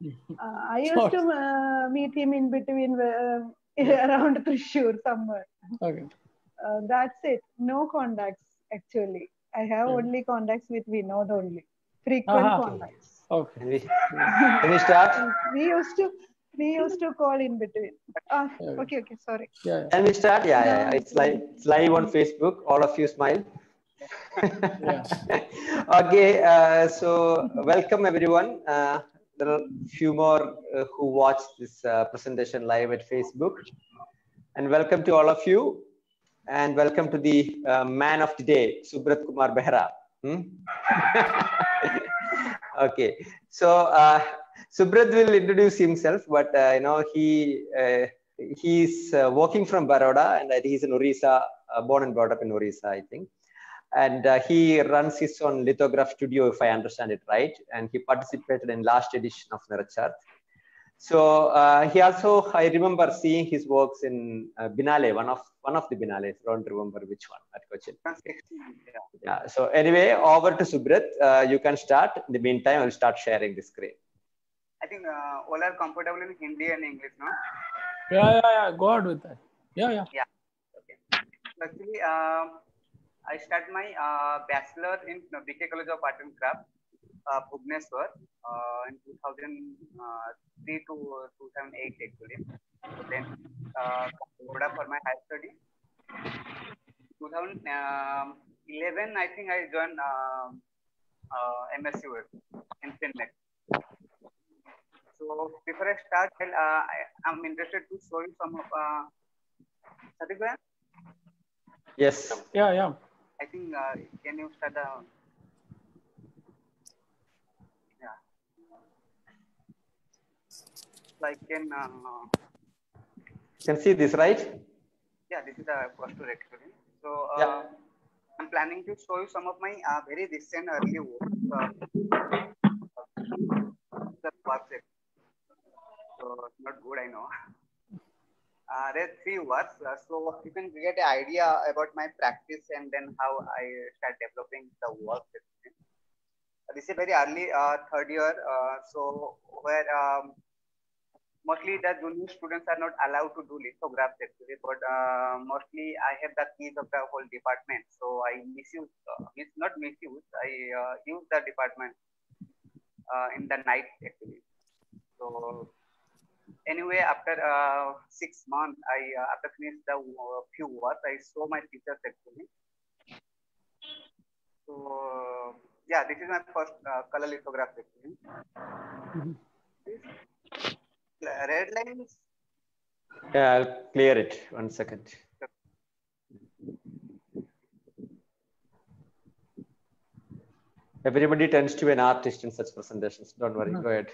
Uh, I used to uh, meet him in between uh, around Thrissur somewhere. Okay. Uh, that's it. No contacts actually. I have only contacts with Vinod only. Frequent Aha. contacts. Okay. Can we, we start? We used to we used to call in between. Ah, Yeah. okay, okay, sorry. Yeah. yeah. Can we start? Yeah, yeah, yeah. It's live. It's live on Facebook. All of you smile. okay, uh, so welcome everyone. Uh, there are few more uh, who watch this uh, presentation live at Facebook, and welcome to all of you, and welcome to the uh, man of the day, Subrat Kumar Behera. Hmm? okay, so uh, Subrat will introduce himself, but uh, you know he uh, he's working from Baroda, and he's in Orissa, born and brought up in Orissa, I think and uh, he runs his own lithograph studio if i understand it right and he participated in last edition of Niracharthu. so uh, he also i remember seeing his works in uh, Biennale one of one of the Biennales. i don't remember which one at cochin yeah so anyway over to subrat uh, you can start in the meantime i'll start sharing the screen I think uh, all are comfortable in Hindi and English, no? Yeah, yeah, yeah. Go ahead with that. Yeah, yeah. Yeah. Okay. Actually, um, I started my uh, bachelor in BK College of Art and Craft, uh, Bhubaneswar, uh, in 2003 to 2008 actually. So then, uh, Baroda for my higher study. 2011, I think I joined uh, uh, MSU in FinMech. So before I start, I'll, uh, I, I'm interested to show you some of uh, Sadiq yes Yeah, yeah. I think uh, can you start the yeah. So I can uh, can see this right yeah, this is the poster actually. So uh, Yeah. I'm planning to show you some of my uh, very recent early work. Uh, the works. So it's not good, I know. Uh, are three works, uh, so you can get an idea about my practice and then how I start developing the work. this is very early uh, third year, uh, so where um, mostly the junior students are not allowed to do lithographs actually, but uh, mostly I have the keys of the whole department, so I misuse, uh, mis- not misuse, I use the department in the night actually. So anyway, after uh, six months, I uh, after finish the uh, few work, I saw my teachers actually. So yeah, this is my first uh, color lithograph actually. Red lines. yeah i'll clear it. One second. Everybody tends to be an artist in such presentations. Don't worry. Go ahead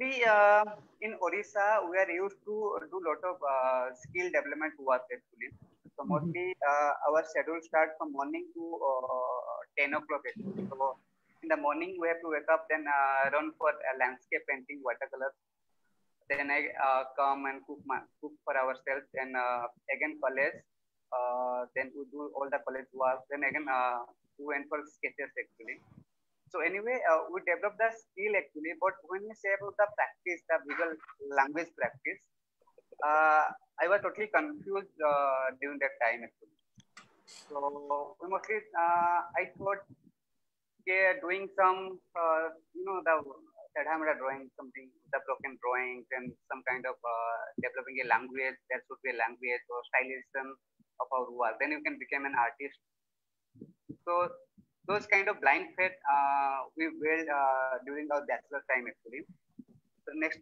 We uh, in Orissa, we are used to do lot of uh, skill development work actually. So mostly uh, our schedule starts from morning to uh, 10 o'clock actually. So in the morning we have to wake up, then uh, run for landscape painting, watercolor. Then I uh, come and cook my, cook for ourselves. Then uh, again college. Then we do all the college work. Then again we went for sketches actually. So anyway, uh, we develop the skill actually, but when we say about the practice, the visual language practice, uh, I was totally confused uh, during that time actually. So mostly, uh, I thought, okay, doing some, uh, you know, the Tadhamada drawing, something, the broken drawings and some kind of uh, developing a language, there should be a language or stylization of our work. Then you can become an artist. So those kind of blind faith uh, we built uh, during our bachelor time actually. So next.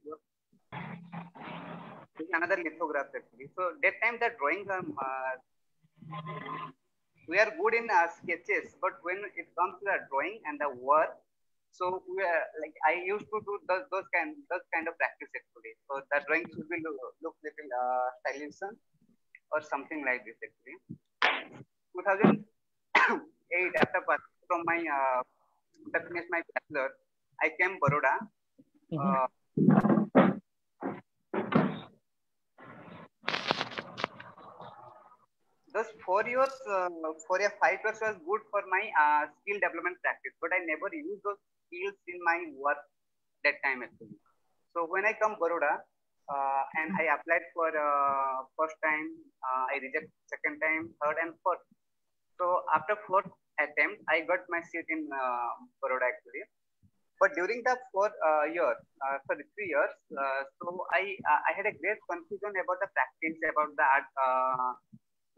Is another lithograph actually. So that time the drawing are uh, we are good in uh, sketches, but when it comes to the drawing and the work, so we are like I used to do those, those kind those kind of practice actually. So the drawing should be look, look little uh, stylish or something like this actually. 2008 after from my uh, after finish my bachelor, I came Baroda. Uh, those four years, uh, four or five years was good for my uh, skill development practice, but I never used those skills in my work that time actually. So when I come Baroda, uh, and I applied for uh, first time, uh, I reject second time, third and fourth. So after fourth attempt, I got my seat in uh, Baroda actually. But during the four uh, year, uh, sorry, three years, uh, so I uh, I had a great confusion about the practice, about the art. Uh,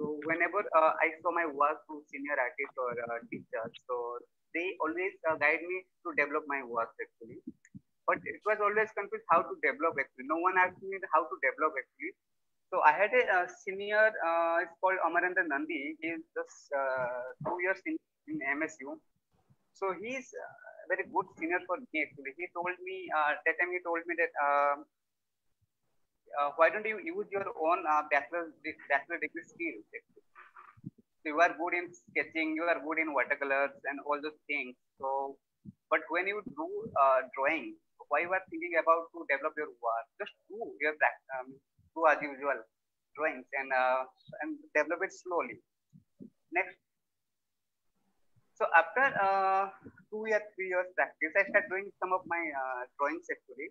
so whenever uh, I saw my work to senior artists or teachers, so they always guide me to develop my work actually. But it was always confused how to develop actually. No one asked me how to develop actually. So I had a uh, senior, uh, it's called Amarendra Nandi. He is just uh, two years in, in MSU. So he's uh, very good senior for me actually. He told me uh, that time he told me that um, uh, why don't you use your own uh, bachelor bachelor degree skills? So you are good in sketching, you are good in watercolors and all those things. So, but when you do drawing, why you are thinking about to develop your work? Just do your prac- um, do as usual drawings and uh, and develop it slowly. Next. So after uh, two years, three years practice, I started doing some of my uh, drawings actually.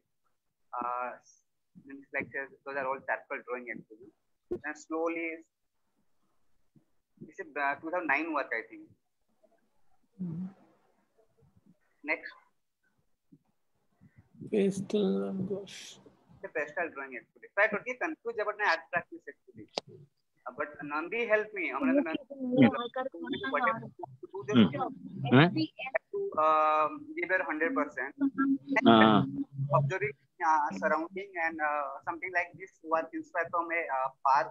Uh, like uh, those are all circle drawing actually. And slowly, this is uh, 2009 work I think. Next, Pastel and the pastel drawing actually. So I totally confused about my art practice actually. Uh, but Nandi helped me. Amarendra Nandi whatever to um, give her 100%. Ah. observing uh, surrounding and uh, something like this was inspired from a uh, park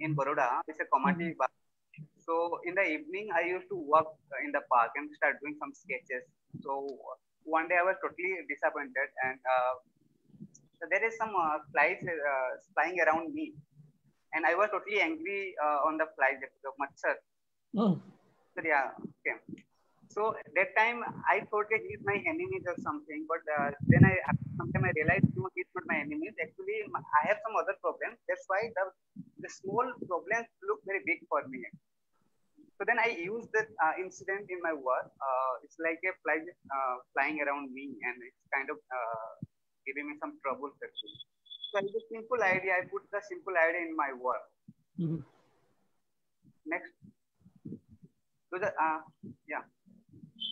in Baroda. It's a Komati park. So in the evening, I used to walk in the park and start doing some sketches. So one day I was totally disappointed, and uh, so there is some uh, flies uh, flying around me, and I was totally angry uh, on the flies, the machar. Oh, So yeah, okay. So that time I thought that he's my enemies or something, but uh, then I sometime I realized no, he's not my enemies. Actually, I have some other problems. That's why the the small problems look very big for me. So then I use that uh, incident in my work. Uh, it's like a fly uh, flying around me, and it's kind of uh, giving me some trouble. Actually. So it's a simple idea. I put the simple idea in my work. mhm. Next. So the uh, yeah.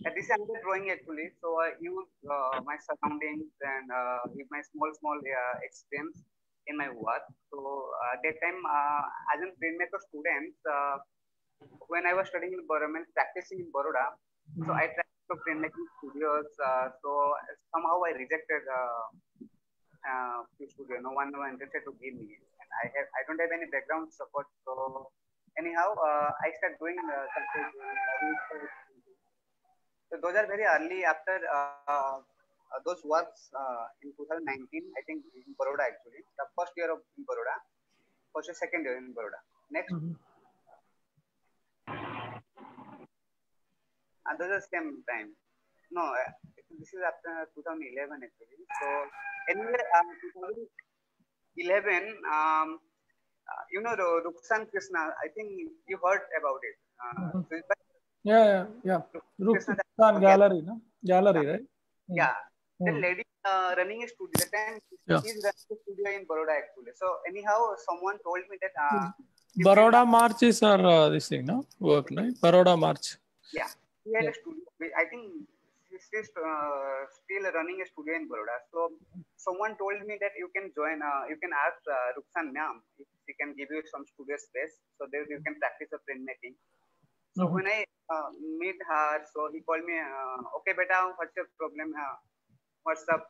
Uh, this is another drawing actually. So I use uh, my surroundings and uh, with my small small uh, experience in my work. So uh, that time uh, as a filmmaker student, uh, when I was studying in Baroda, means practicing in Baroda, so I tried to filmmaking studios. Uh, so somehow I rejected uh, uh, few studio. No one was interested to give me, and I have I don't have any background support. So anyhow, uh, I started doing uh. So those are very early after uh, uh, those works uh, in 2019, I think in Baroda actually, the first year of in Baroda, first or second year in Baroda. Next, Mhm. uh, those are same time. No, uh, this is after 2011 actually. So anyway, um, 2011, um, uh, you know, the Ruksan Krishna, I think you heard about it. Uh, Mhm. so Yeah, yeah, yeah. Ruksan Gallery, no? Gallery, right? yeah, the Mm. lady uh, running a studio. That time Yeah. she's running a studio in Baroda actually. So anyhow, someone told me that uh, Baroda March is our uh, this thing, no? Work, right? Baroda March. yeah, he had Yeah. a studio. I think she's uh, still running a studio in Baroda. So someone told me that you can join. Uh, you can ask uh, Ruksan ma'am if she can give you some studio space so that you can practice the printmaking. So Mhm. when I uh, meet her, so he called me, uh, okay, beta, what's your problem? Uh, what's up?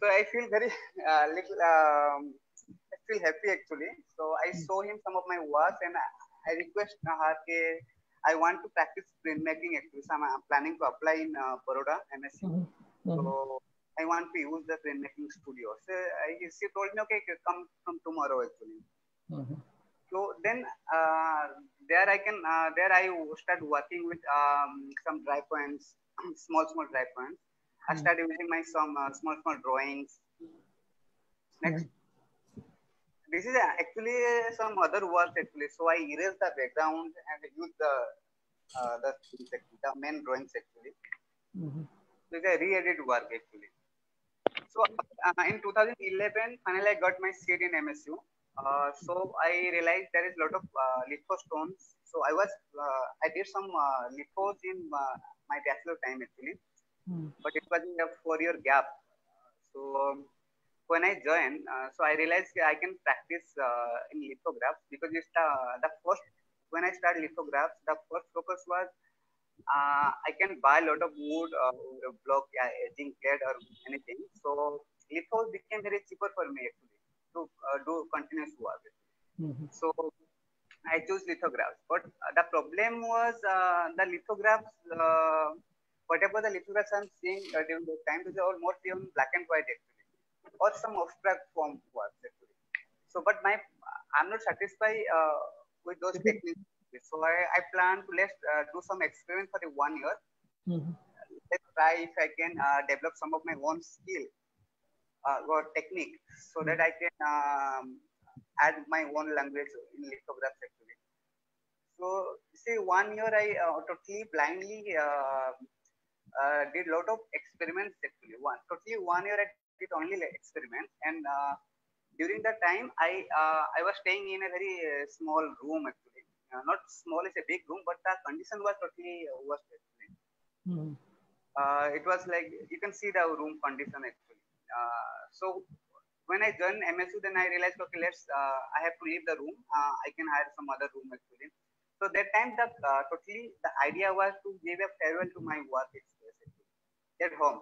So I feel very uh, little, um, I feel happy actually. So I show him some of my work and I, I request her, ke, I want to practice printmaking actually. So I'm uh, planning to apply in uh, Baroda, MSU. Mhm. Mhm. So I want to use the printmaking studio. So I, she told me, okay, come from tomorrow actually. Mhm. So then uh, there I can uh, there I start working with um, some dry points, small small dry points. I Hmm. started using my some uh, small small drawings. Next, this is actually some other work actually. So I erased the background and use the uh, the the main drawings actually. Mhm. So it's a re-edit work actually. So uh, in 2011, finally I got my seat in MSU. Uh, so I realized there is a lot of uh, litho stones. So I was uh, I did some uh, lithos in uh, my bachelor time actually, Hmm. but it was in a four-year gap. So um, when I joined, uh, so I realized I can practice uh, in lithographs because it's the, the first when I started lithographs, the first focus was uh, I can buy a lot of wood, uh, block, yeah, edging plate or anything. So lithos became very cheaper for me actually to uh, do continuous work. Mhm. So I chose lithographs. But uh, the problem was uh, the lithographs, uh, whatever the lithographs I'm seeing uh, during those time, are all mostly on black and white actually, or some abstract form works actually. So, but my I'm not satisfied uh, with those techniques. So I, I plan to let's uh, do some experiment for the one year. Mhm. Let's try if I can uh, develop some of my own skill uh, or technique so that I can um, add my own language in lithographs actually. So see, one year I uh, totally blindly uh, uh, did a lot of experiments actually. One totally one year I did only like experiments, and uh, during that time I uh, I was staying in a very uh, small room actually. Uh, not small, it's a big room, but the condition was totally worst actually uh, it was like you can see the room condition actually. Uh, so when I joined MSU, then I realized okay, let's uh, I have to leave the room. Uh, I can hire some other room actually. So that time, the uh, totally the idea was to give a farewell to my work experience at home.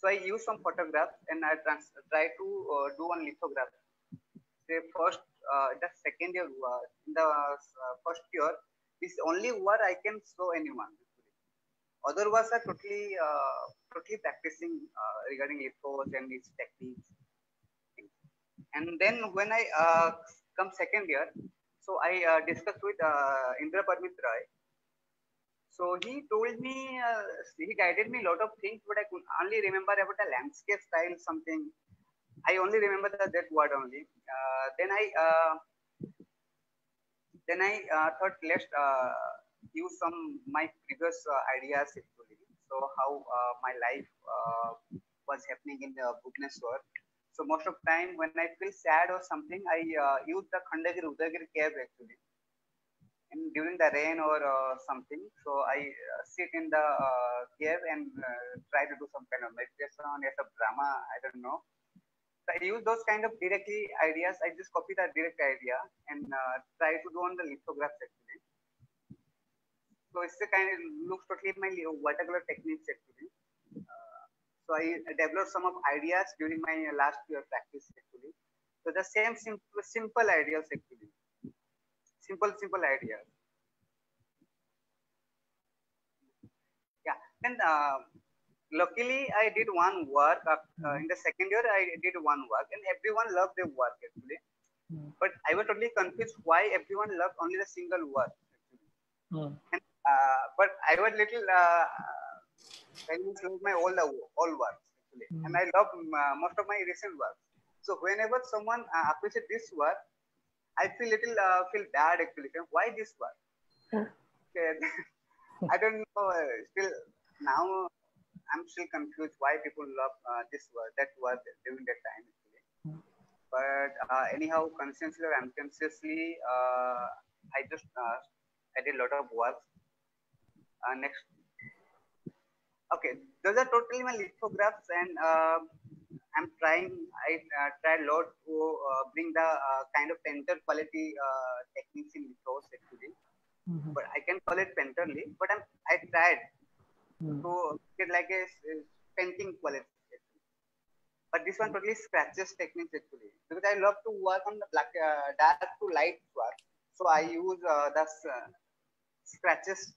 So I use some photographs and I try to uh, do one lithograph. Say first, uh, the second year, uh, in the uh, first year, is only what I can show anyone. Actually other was are totally uh, totally practicing uh, regarding lithos and its techniques and then when i come second year so i discussed with Indrapramit Roy. So he told me uh, he guided me a lot of things but i could only remember about a landscape style something i only remember that, that word only uh, then i uh, then I uh, thought let's uh, use some my previous uh, ideas actually. So how my life was happening in uh, world. So most of time when I feel sad or something, I use the Khandagiri Udayagiri cave actually. And during the rain or uh, something, so I uh, sit in the uh, cave and uh, try to do some kind of meditation, as a drama, I don't know. So I use those kind of directly ideas. I just copy that direct idea and try to do on the lithographs actually. So it's a kind of looks totally my watercolor techniques actually. So I developed some of ideas during my last year practice actually. So the same simple simple ideas actually. Simple simple ideas. Yeah. Then uh, luckily I did one work uh, uh, in the second year. I did one work, and everyone loved the work actually. Mm. But I was totally confused why everyone loved only the single work. Actually. Mm. And, uh, but I was little uh, I love my all the all works actually, Mm. and I love uh, most of my recent works. So whenever someone uh, appreciate this work, I feel little uh, feel bad actually. Why this work? Okay. I don't know. uh, Still now, I'm still confused why people love uh, this word, that word during that time. Actually. But uh, anyhow, consciously or unconsciously, uh, I just uh, I did a lot of work. Uh, next, okay, those are totally my lithographs, and uh, I'm trying. I uh, try a lot to uh, bring the uh, kind of painter quality uh, techniques in lithos actually Mhm. but I can call it painterly. But I'm I tried Mm. to get like a painting quality. actually. But this one totally scratches techniques actually because I love to work on the black uh, dark to light work. So I use uh, the uh, scratches.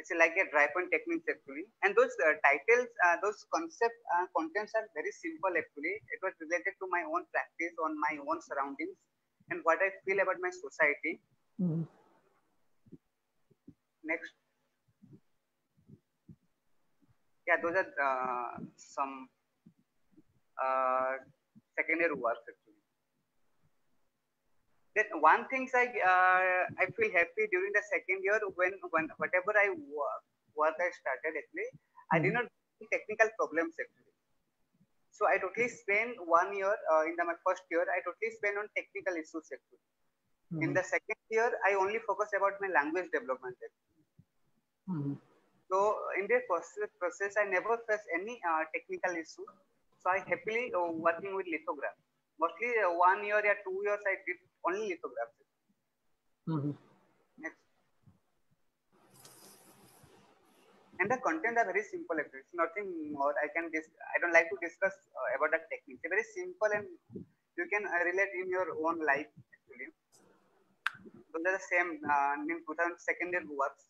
It's like a dry point techniques actually, and those uh, titles, uh, those concept uh, contents are very simple actually. It was related to my own practice, on my own surroundings, and what I feel about my society. Mhm. next yeah those are uh, some uh, second works then one things i uh, i feel happy during the second year when when whatever i work work i started actually i did Mhm. not technical problems actually So I totally spent one year uh, in the, my first year. I totally spent on technical issues actually. In the second year, I only focus about my language development. Actually. Mhm. So in this process, process I never faced any uh, technical issue. So I happily uh, working with lithograph. Mostly uh, one year or two years I did only lithographs. Mhm. Next. And the content are very simple. Actually, it's nothing more. I can dis- I don't like to discuss uh, about the technique. They're very simple and you can uh, relate in your own life. Actually, those are the same uh, in 2000 second year works.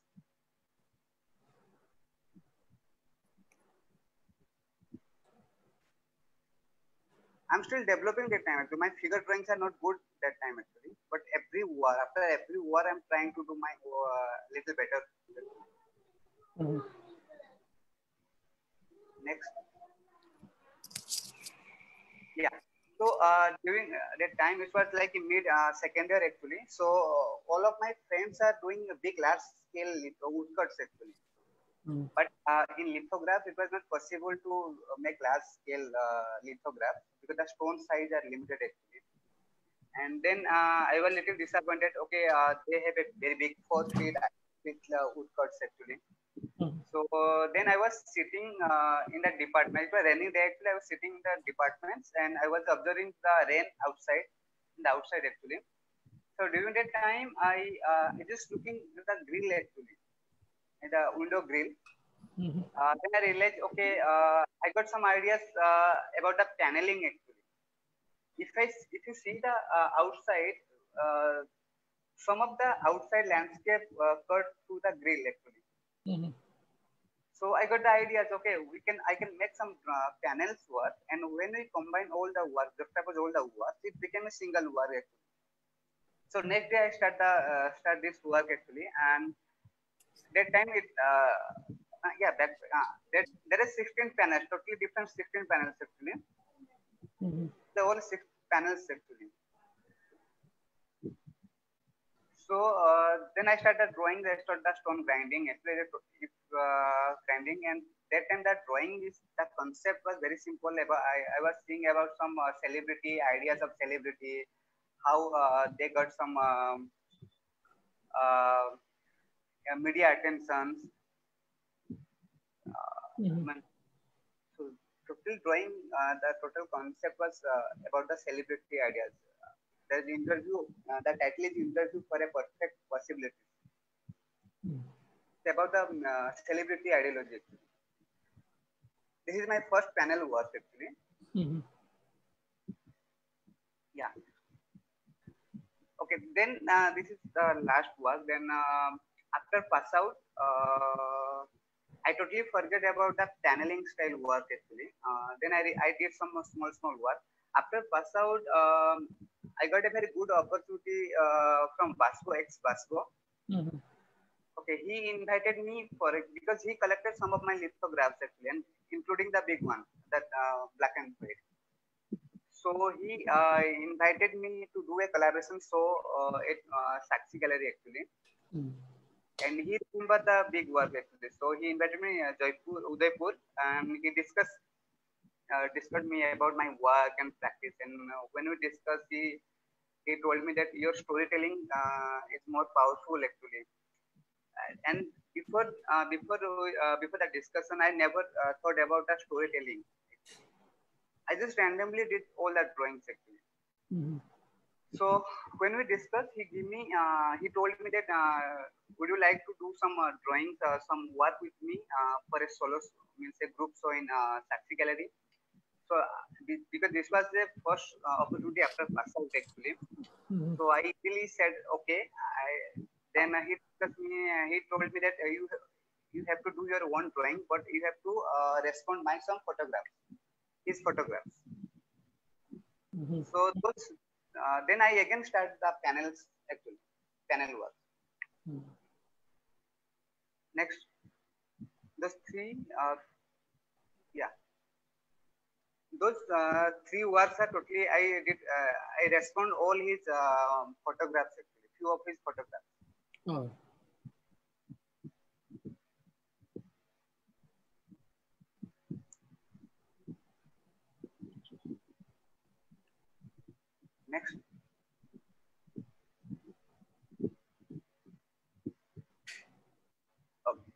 I'm still developing that time. My figure drawings are not good that time actually. But every war, after every war, I'm trying to do my uh, little better. Mhm. Next. Yeah. So uh, during uh, that time, it was like in mid uh, second year actually. So uh, all of my friends are doing a big large scale litho- woodcuts actually. Mhm. But uh, in lithograph, it was not possible to uh, make large scale uh, lithograph because the stone size are limited actually. And then uh, I was a little disappointed. Okay, uh, they have a very big four feet with woodcuts actually. Mhm. So then I was sitting uh, in the department. It was raining day actually. I was sitting in the departments and I was observing the rain outside, in the outside actually. So during that time, I uh, just looking at the grill actually, at the window grill. Mhm. Uh, then I realized, okay, uh, I got some ideas uh, about the paneling actually. If I if you see the uh, outside, uh, some of the outside landscape uh, cut through the grill actually. Mhm. So I got the ideas. Okay, we can I can make some uh, panels work, and when we combine all the work, juxtapose all the work, it became a single work actually. So next day I start the uh, start this work actually, and that time it uh, yeah that uh, that there is 16 panels, totally different 16 panels actually. Mhm. The all panels actually. So uh, then I started drawing the the stone grinding, actually uh, grinding, and that time that drawing is the concept was very simple. I, I was seeing about some uh, celebrity ideas of celebrity, how uh, they got some um, uh, media attentions. Man- So total drawing, uh, the total concept was uh, about the celebrity ideas. The interview, uh, the title is interview for a perfect possibility. It's about the uh, celebrity ideology. This is my first panel work actually. Mhm. Yeah. Okay, then uh, this is the last work. Then um after pass out, uh, I totally forget about the paneling style work actually. Uh, then I, I did some small small work. After pass out, um, I got a very good opportunity uh, from Waswo X. Waswo. Mhm. Okay, he invited me for it because he collected some of my lithographs actually, and including the big one, that uh, black and white. So he uh, invited me to do a collaboration show uh, at uh, Gallery actually, Mhm. And he remembered the big work actually. So he invited me uh, Jaipur, Udaipur, and he discussed uh, discussed me about my work and practice. And uh, when we discussed, he he told me that your storytelling uh, is more powerful actually. Uh, And before uh, before uh, before that discussion, I never uh, thought about the storytelling. I just randomly did all the drawings actually. Mhm. So when we discussed, he give me, uh, he told me that, uh, would you like to do some uh, drawings, uh, some work with me uh, for a solo, means a group show in uh, Sakshi Gallery. So uh, because this was the first uh, opportunity after pass out actually. Mhm. So I really said okay. I then uh, he discussed me. Uh, he told me that uh, you you have to do your own drawing, but you have to uh, respond by some photographs, his photographs. Mhm. So those, uh, then I again start the panels actually, panel work. Mhm. Next, those three, uh, yeah, those uh, three works are totally. I did. Uh, I respond all his uh, photographs actually, few of his photographs. Oh. Next.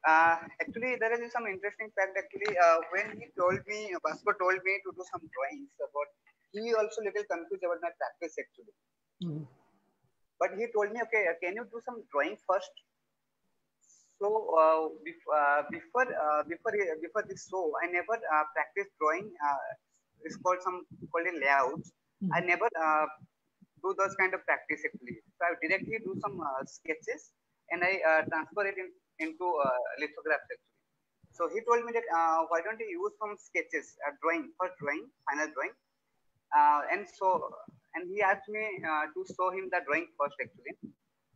Uh, actually, there is some interesting fact. Actually, uh, when he told me, Waswo told me to do some drawings about, he also little confused about my practice actually. Mhm. But he told me, okay, uh, can you do some drawing first? So uh, uh, before uh, before before this show, I never uh, practiced drawing. Uh, it's called some called it layouts. I never uh, do those kind of practice actually. So I directly do some uh, sketches and I uh, transfer it in, into uh, lithographs actually. So he told me that uh, why don't you use some sketches, drawing, first drawing, final drawing. Uh, and so, and he asked me to show him the drawing first actually.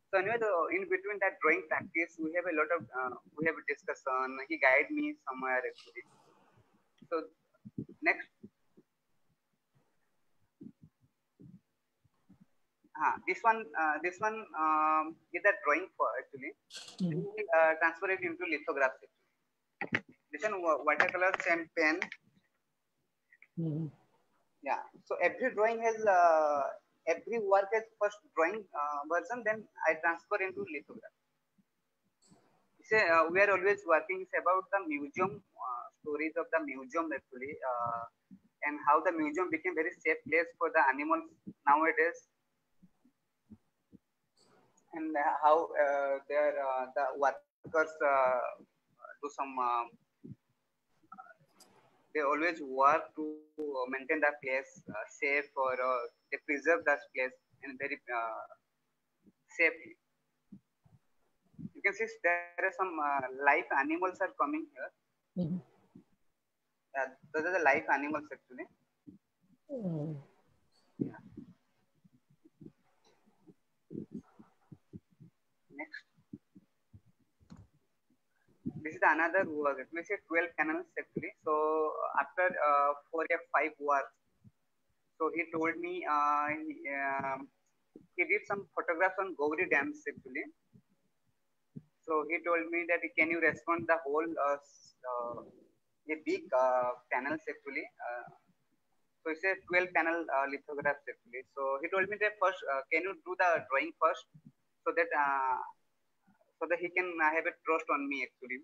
So anyway, the, in between that drawing practice, we have a lot of, we have a discussion. He guide me somewhere actually. So next. Uh, this one, uh, this one um, is a drawing for actually. We, uh, transfer it into lithographs. Actually. This one wa- watercolors and pen. Mhm. Yeah. So every drawing has uh, every work has first drawing uh, version, then I transfer into lithograph. Say uh, we are always working it's about the museum uh, stories of the museum actually, and how the museum became very safe place for the animals nowadays, and how uh, their uh, the workers uh, do some. they always work to maintain the place uh, safe or uh, they preserve that place in very uh, safely. You can see there are some uh, live animals are coming here. Mhm. Uh, those are the live animals actually. Mhm. This is another work. We say 12 panels actually. So after uh, four or five works, so he told me uh, he, um, he did some photographs on Gauri dams actually. So he told me that can you respond the whole uh, uh, a big uh, panels actually. Uh, so it's a 12 panel uh, lithographs actually. So he told me that first, uh, can you do the drawing first so that uh, so that he can uh, have a trust on me actually.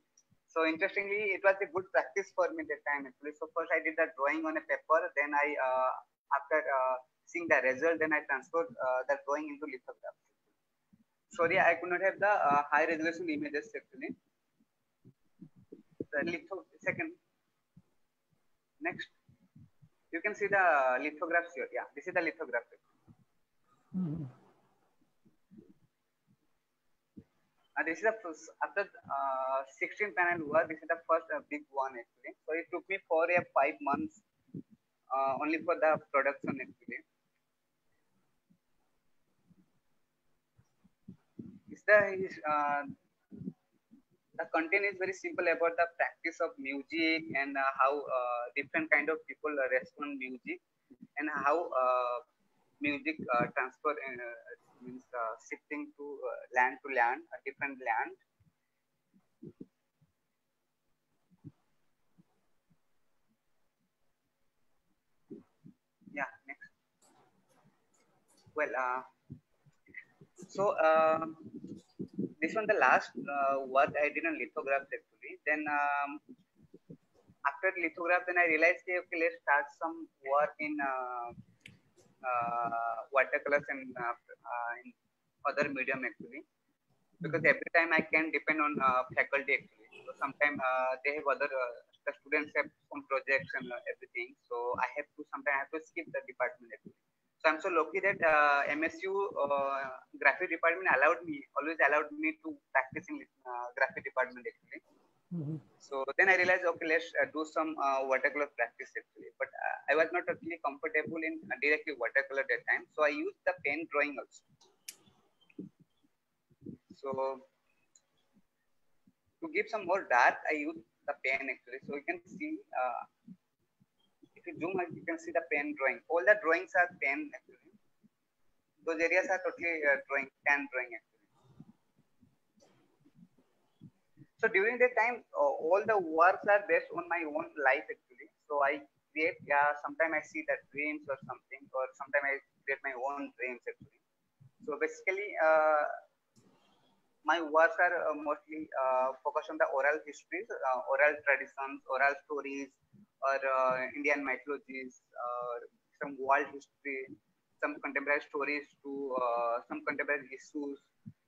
So interestingly, it was a good practice for me that time actually. So first I did the drawing on a paper, then I uh, after uh, seeing the result, then I transferred uh, the drawing into lithograph. Sorry, I could not have the uh, high resolution images actually. The litho second. Next, you can see the lithographs here. Yeah, this is the lithograph. Mhm. Uh, this is the first, after uh, 16 panel work, this is the first uh, big one actually. So it took me four or five months uh, only for the production actually. Is the uh, the content is very simple about the practice of music and uh, how different kind of people respond music and how music transfer uh, means uh, shifting to uh, land to land, a different land. Yeah, next. Well, uh, so this one the last uh, work I did on lithographs actually. Then um, after lithograph, then I realized okay, okay let's start some work in uh, uh, watercolors and uh, in other medium actually because every time I can depend on uh, faculty actually. So sometimes uh, they have other uh, the students have some projects and uh, everything. So I have to sometimes I have to skip the department actually. So I'm so lucky that uh, MSU uh, graphic department allowed me always allowed me to practice in uh, graphic department actually. Mhm. So then I realized, okay, let's uh, do some uh, watercolor practice actually. But uh, I was not really comfortable in directly watercolor at that time. So I used the pen drawing also. So to give some more dark, I used the pen actually. So you can see, uh, if you zoom, out, you can see the pen drawing. All the drawings are pen actually. Those areas are totally uh, drawing, pen drawing actually. So during that time, uh, all the works are based on my own life actually. So I create. Yeah, sometimes I see the dreams or something, or sometimes I create my own dreams actually. So basically, uh, my works are uh, mostly uh, focused on the oral histories, uh, oral traditions, oral stories, or uh, Indian mythologies, some world history, some contemporary stories to some contemporary issues.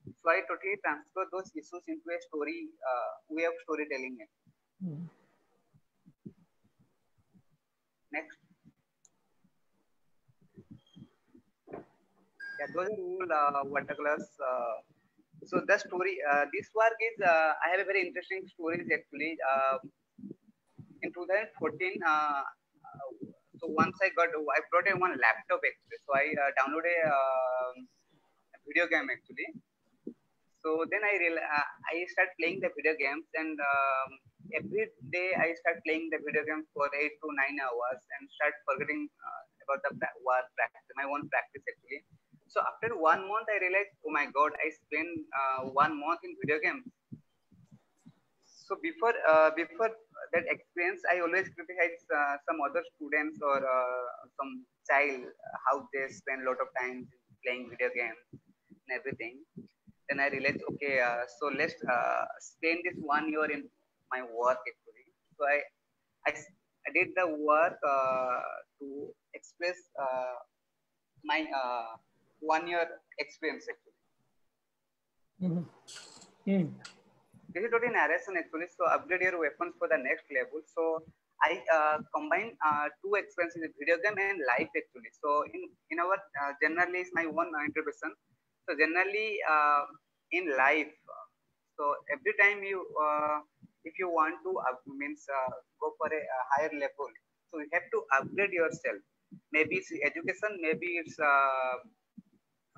So I totally transfer those issues into a story uh, way of storytelling. Hmm. Next. Yeah, those are all uh, watercolors. Uh, so the story, uh, this work is, uh, I have a very interesting stories actually. Uh, in 2014, uh, uh, so once I got, I brought a one laptop actually. So I downloaded um, a video game actually. So then I real, uh, I start playing the video games and um, every day I start playing the video games for eight to nine hours and start forgetting uh, about the work practice, my own practice actually. So after one month, I realized, oh my god, I spent uh, one month in video games. So before uh, before that experience, I always criticize uh, some other students or uh, some child how they spend a lot of time playing video games and everything. Then I realized, okay, uh, so let's uh, spend this one year in my work actually. So I I, I did the work uh, to express uh, my uh, one year experience actually. Mhm. Hmm. This is narration actually. So upgrade your weapons for the next level. So I uh, combine uh, two experiences, video game and life actually. So in in our uh, generally is my one interpretation. So generally uh, in life, uh, so every time you uh, if you want to up, means uh, go for a, a higher level, so you have to upgrade yourself. Maybe it's education, maybe it's uh,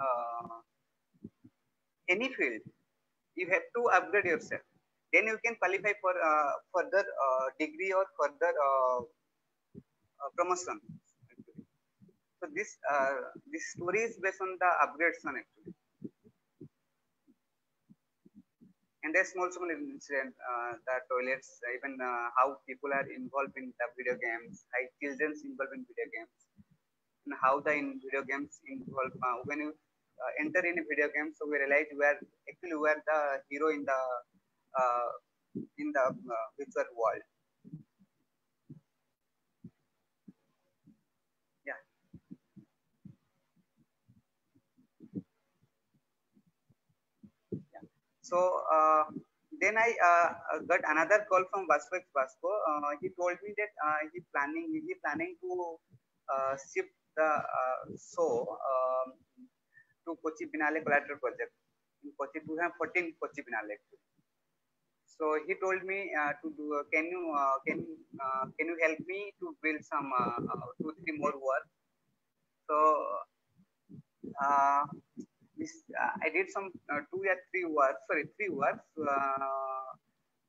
uh, any field. You have to upgrade yourself. Then you can qualify for uh, further uh, degree or further uh, uh, promotion. So this uh, this story is based on the upgradation actually. And there's small small incident, uh, the toilets, even uh, how people are involved in the video games, how children's involved in video games, and how the in video games involve uh, when you uh, enter in a video game, so we realize we are actually we are the hero in the uh, in the uh, virtual world. So uh, then I uh, uh, got another call from Waswo X. Waswo. He told me that he planning he planning to shift the show um, to Kochi Biennale collateral project in Kochi 2014 Kochi Biennale. So he told me uh, to do. Uh, can you uh, can can you help me to build some two three more work? So I did some uh, two or three works. Sorry, three works. Uh,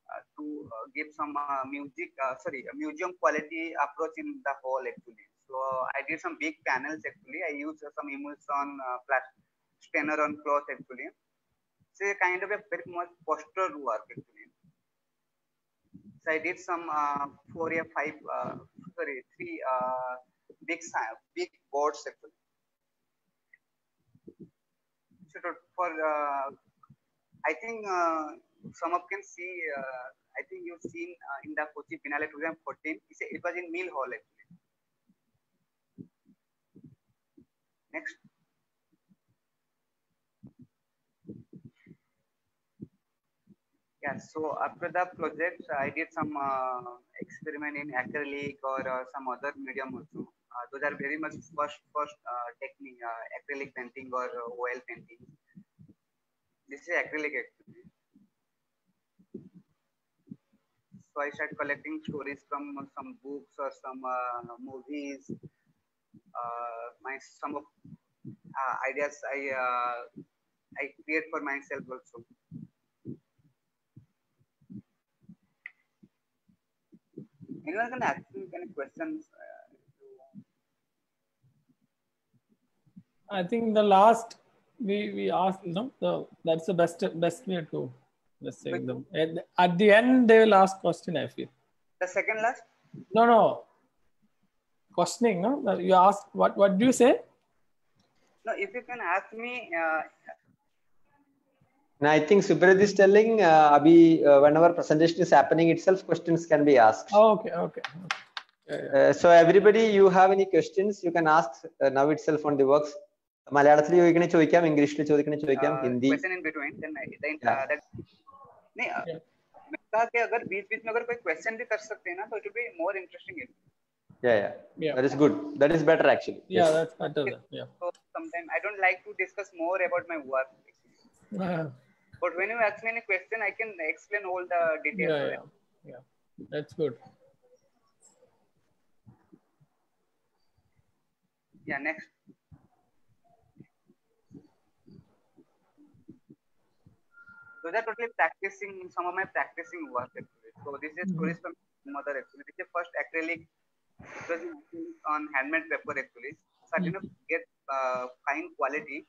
uh, to uh, give some uh, music, uh, sorry, a museum quality approach in the hall actually. So I did some big panels actually. I used uh, some emulsion, uh, plastic scanner on cloth actually. So a kind of a very much poster work actually. So I did some uh, four or five, uh, sorry, three uh, big big boards actually. To- for uh, I think uh, some of can see. Uh, I think you've seen uh, in the Kochi Finale 2014. It's a- It was in Mill Hall actually. Next. Yeah. So after the project, I did some uh, experiment in acrylic or uh, some other medium also. Uh, those are very much first first uh, technique, uh, acrylic painting or oil painting. This is acrylic actually. So I started collecting stories from some books or some movies. My some of ideas I I create for myself also. Anyone can ask me any questions? Uh, to- I think the last we we asked, you know, the that's the best best way to let's say them. At, at the end, they will ask question. I feel. the second last. No, no. questioning. No? You ask what? What do you say? No, if you can ask me, uh, And I think Subrat is telling uh, Abhi, uh, whenever presentation is happening itself, questions can be asked. Oh, okay, okay. Yeah, yeah. Uh, so everybody, you have any questions, you can ask uh, now itself on the works. മലയാളത്തിൽ ചോദിക്കണേ ചോദിക്കാം ഇംഗ്ലീഷിൽ ചോദിക്കണേ ചോദിക്കാം uh, Hindi question in between, then I, then Yeah. uh, that नहीं uh, Yeah. मैं कहा कि अगर बीच बीच में अगर कोई क्वेश्चन भी कर सकते हैं ना तो it be more interesting yeah yeah Yeah. that is good that is better actually Yeah, Yes. that's better. Then. Yeah. so sometimes I don't like to discuss more about my work Uh, but when you ask me any question I can explain all the details yeah, yeah, yeah. That's good. yeah next So they're totally practicing some of my practicing work actually. So this is stories from my mother actually. This is the first acrylic was on handmade paper actually. So I didn't get uh, fine quality.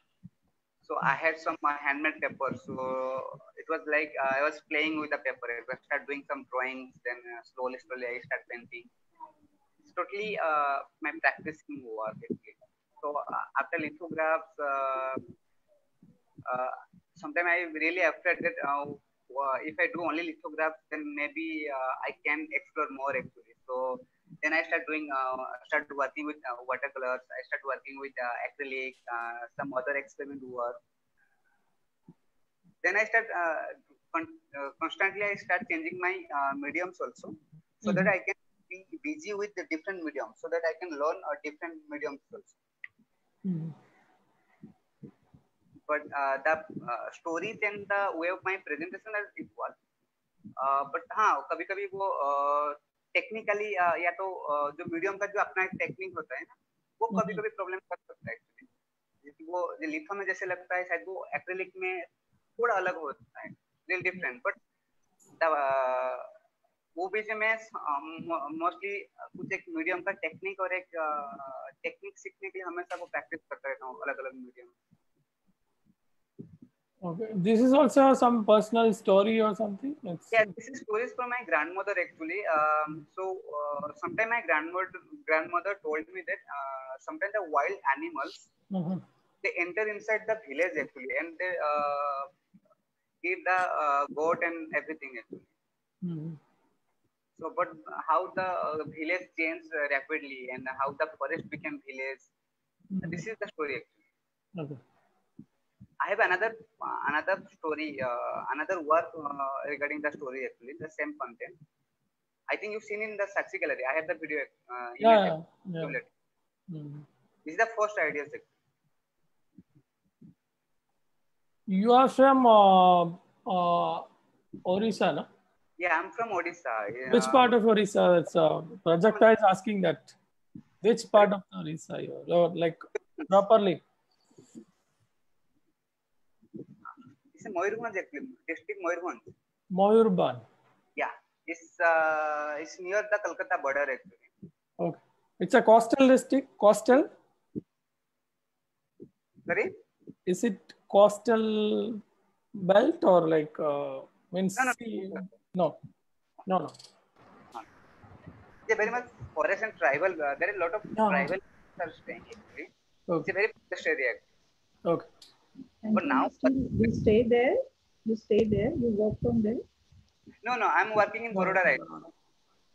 So I had some uh, handmade paper. So it was like uh, I was playing with the paper. I started doing some drawings then uh, slowly slowly I started painting. It's totally uh, my practicing work actually. So uh, after lithographs uh, uh, sometimes I really afraid that uh, if I do only lithographs, then maybe uh, I can explore more actually. So then I start doing, uh, start working with uh, watercolors. I start working with uh, acrylic, uh, some other experiment work. Then I start uh, con- constantly. I start changing my uh, mediums also, so that I can be busy with the different mediums, so that I can learn a different mediums also. Mhm. But uh, the uh, stories and the way of my presentation is equal. Uh, but हाँ कभी कभी वो technically uh, या तो uh, जो medium का जो अपना एक टेक्निक होता है ना वो कभी कभी प्रॉब्लम कर सकता है एक्चुअली जैसे वो लिथो में जैसे लगता है शायद वो एक्रेलिक में थोड़ा अलग होता है लिटिल डिफरेंट बट वो भी जो मैं मोस्टली कुछ एक मीडियम का टेक्निक और एक टेक्निक सीखने के लिए हमेशा वो प्रैक्टिस करता रहता हूँ अलग अलग medium Okay. This is also some personal story or something. It's, Yeah, this is stories from my grandmother actually. Um, so uh, sometime my grandmother grandmother told me that uh, sometimes the wild animals Mhm. they enter inside the village actually and they uh, eat the uh, goat and everything actually. Mhm. So, but how the uh, village changed uh, rapidly and how the forest became village. Mhm. This is the story actually. Okay. I have another uh, another story, uh, another work uh, regarding the story actually, the same content. I think you've seen in the Sakshi gallery. I have the video. Uh, Yeah, yeah. Mhm. This is the first idea. You are from uh, uh, Orissa, no? Yeah, I'm from Odisha. Yeah. Which part of Orissa? It's uh, Prajakta is asking that. Which part of Orissa you are? Like properly? It's a Moyurganj actually, district Moyurganj. Mayurban. Yeah, it's uh, it's near the Kolkata border actually. Okay. It's a coastal district. Coastal. Sorry. Is it coastal belt or like uh, means No, no. No. No, no. It's very much forest and tribal. Uh, there are a lot of Yeah. tribal are staying actually. It's a very forest area. Okay. And But now- still- you stay there. You stay there. You work from there. No, no, I'm working in Baroda right now.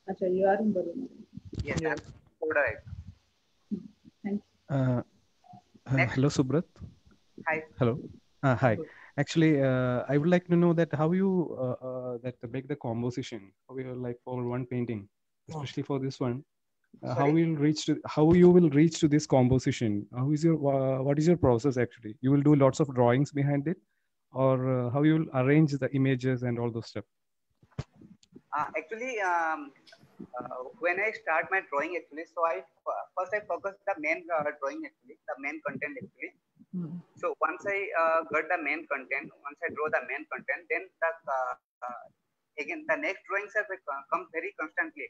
Acha, you are in Baroda. Yes, Yeah. I'm in Baroda right now. Thank Uh, uh, hello, Subrat. Hi. Hello. Uh, hi. Actually, uh, I would like to know that how you uh, uh, that make the composition. How you like for one painting, especially for this one. Uh, how you will reach to how you will reach to this composition? How is your uh, what is your process actually? You will do lots of drawings behind it, or uh, how you will arrange the images and all those stuff. Uh, actually, um, uh, when I start my drawing, actually, so I uh, first I focus the main uh, drawing actually, the main content actually. Mhm. So once I uh, got the main content, once I draw the main content, then the uh, uh, again the next drawings have come very constantly.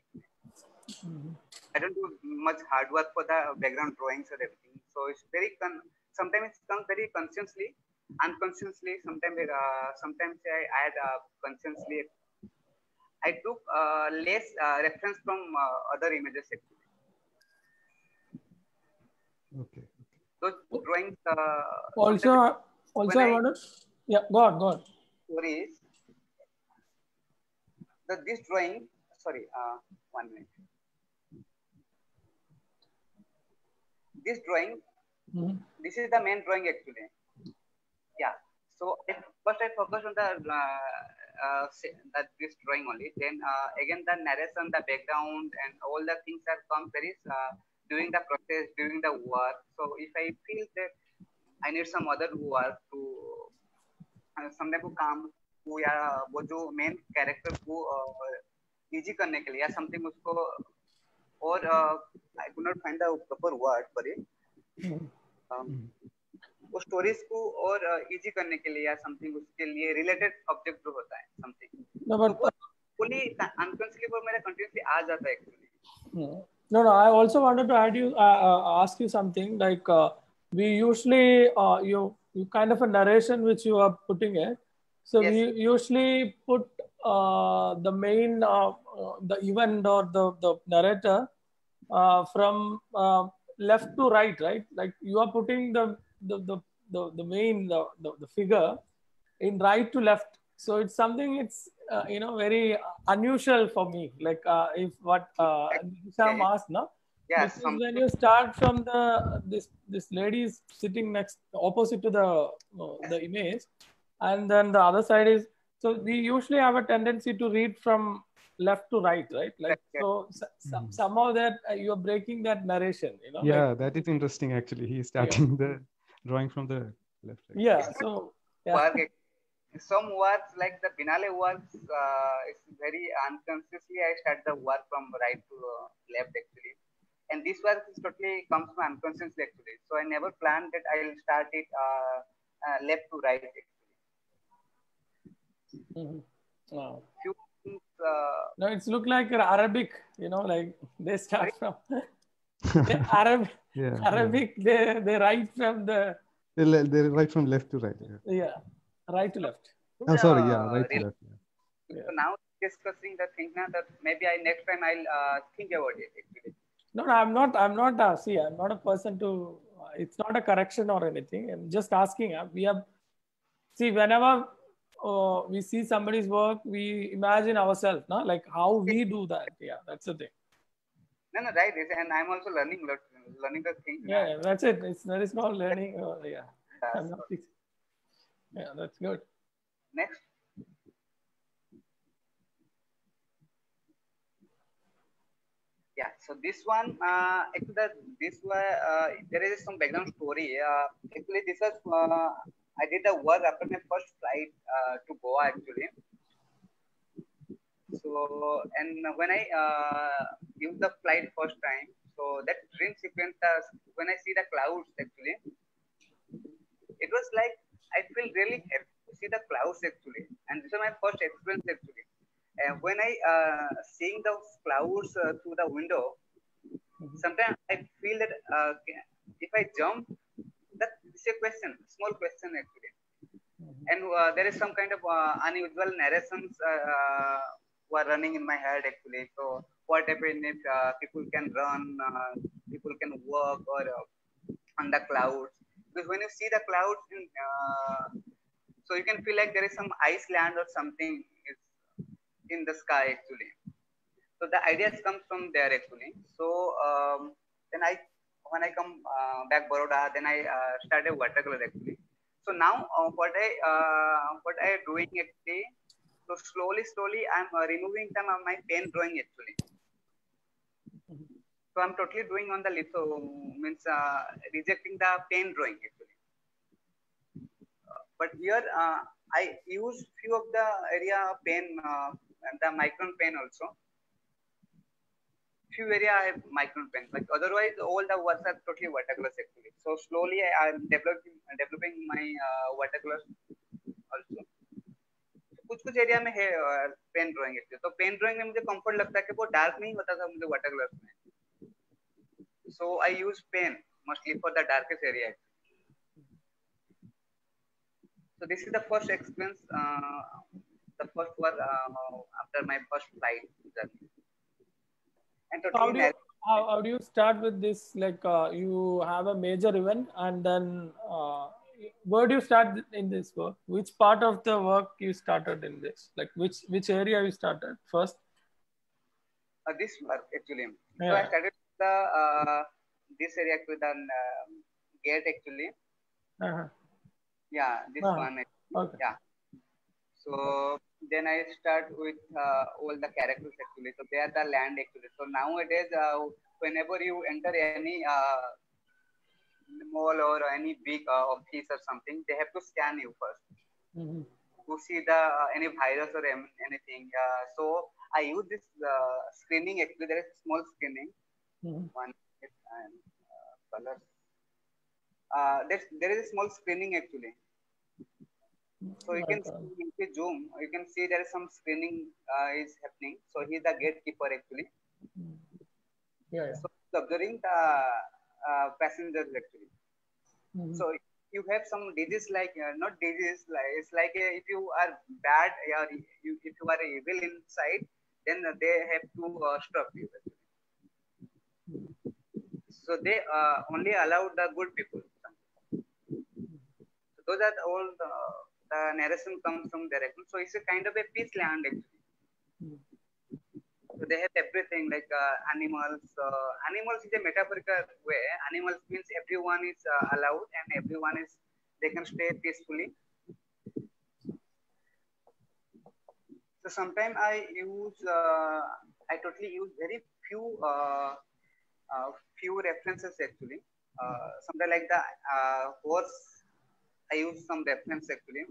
Mhm. I don't do much hard work for the background drawings or everything. So it's very con- sometimes it comes very consciously, unconsciously. Sometimes uh, sometimes I add uh, consciously. I took uh, less uh, reference from uh, other images. Actually. those drawings uh, Also, also when I I- want. Yeah, go on, go on. stories the this drawing sorry uh, one minute this drawing Mhm. this is the main drawing actually yeah so at first i focused on the uh, uh, say- that this drawing only then uh, again the narration the background and all the things that come very uh, during the process during the work so if i feel that i need some other work to uh, सामने को काम को या वो जो main character को easy करने के लिए या समथिंग उसको और I could not find the proper word for it वो स्टोरीज को और इजी करने के लिए या समथिंग उसके लिए रिलेटेड ऑब्जेक्ट जो होता है something No, but fully unconsciously वो मेरा कंटिन्यूसली आ जाता है actually Hmm. No, no. I also wanted to add you, uh, uh, ask you something. Like uh, we usually, uh, you, you kind of a narration which you are putting it. So Yes. we usually put uh, the main, uh, uh, the event or the the narrator uh, from uh, left to right, right? Like you are putting the the the the, the main the, the the figure in right to left. So it's something it's uh, you know very unusual for me. Like uh, if what uh, Okay. asked, no? या because when you start from the this this lady is sitting next opposite to the uh, the image and then the other side is so we usually have a tendency to read from left to right right like Correct, so, so some, somehow that uh, you're breaking that narration you know like- Yeah, that is interesting actually. He is starting the drawing from the left side. yeah so yeah. some works like the Biennale works uh, is very unconsciously I start the work from right to uh, left actually and this work is totally comes from unconsciously actually so I never planned that I'll start it uh, uh, left to right actually Mhm. Wow. few things uh, no it's look like arabic you know like they start from the arab Yeah. yeah. arabic they they write from the They le- they right from left to right. Yeah. yeah right to left I'm sorry. Yeah, uh, right to left. Yeah. so now discussing the thing now that maybe I next time I'll uh, think about it actually No, no, I'm not. I'm not. Uh, see, I'm not a person to. Uh, it's not a correction or anything. I'm just asking. Uh, we have. See, whenever uh, we see somebody's work, we imagine ourselves, no? Like how we do that. Yeah, that's the thing. no no right is- and I'm also learning lot learning the thing Yeah, yeah that's it. It's that is called learning. Uh, yeah, I'm not. Yeah, that's good. next yeah so this one uh, actually this one uh, there is some background story uh, actually this was uh, i did the work after my first flight uh, to goa actually. So and when i uh, used the flight first time so that dream sequence uh, when i see the clouds actually it was like I feel really happy to see the clouds actually, and this is my first experience actually. And when I uh, seeing those clouds uh, through the window, sometimes I feel that uh, if I jump, is a question, small question actually. And uh, there is some kind of uh, unusual narrations uh, were running in my head actually. So what happens if uh, people can run, uh, people can walk, or uh, on the clouds? because when you see the clouds in, uh, so you can feel like there is some ice land or something is in the sky actually so the ideas come from there actually so um, then i when i come uh, back baroda then i uh, started watercolor actually so now uh, what i uh, what i am doing actually so slowly slowly i'm uh, removing some of my pen drawing actually so I'm totally doing on the litho means uh, rejecting the pen drawing actually. But here I use few of the area pen, and the micron pen also. Few area I have micron pen. Like otherwise, all the works are totally watercolors actually. So slowly I am developing developing my uh, watercolors also. कुछ कुछ area में है pen drawing actually तो pen drawing में मुझे comfort लगता है कि वो डार्क नहीं होता था मुझे वाटर कलर्स में so I use pen mostly for the darkest area. So this is the first experience, uh, the first one uh, after my first. How do you how, how do you start with this? Like uh, you have a major event, and then uh, where do you start in this work? Which part of the work you started in this? Like which which area you started first? Uh, this work actually. So I started the uh, this area with the um, gate actually. Uh-huh. Yeah, this Ah, one. Okay. Yeah. So then I start with uh, all the characters actually. So they are the land actually. So nowadays, uh, whenever you enter any uh, mall or any big uh, office or something, they have to scan you first Mhm. to see the uh, any virus or anything. Uh, so I use this uh, screening actually. There is small screening. Mhm. One and uh, colors. Uh, there is a small screening actually. So you can see, zoom, you can see there is some screening uh, is happening. So he's the gatekeeper actually. Yeah. yeah. So observing the uh, passengers actually. Mhm. So you have some disease like uh, not disease like it's like uh, if you are bad or you, if you are evil inside, then they have to uh, stop you. So they uh, only allow the good people. So those are all the, narration comes from direction. So it's a kind of a peace land actually. So they have everything like uh, animals. Uh, animals is a metaphorical way. Animals means everyone is uh, allowed and everyone is they can stay peacefully. So sometimes I use uh, I totally use very few uh, uh, few references actually. Something like the horse. I use some reference actually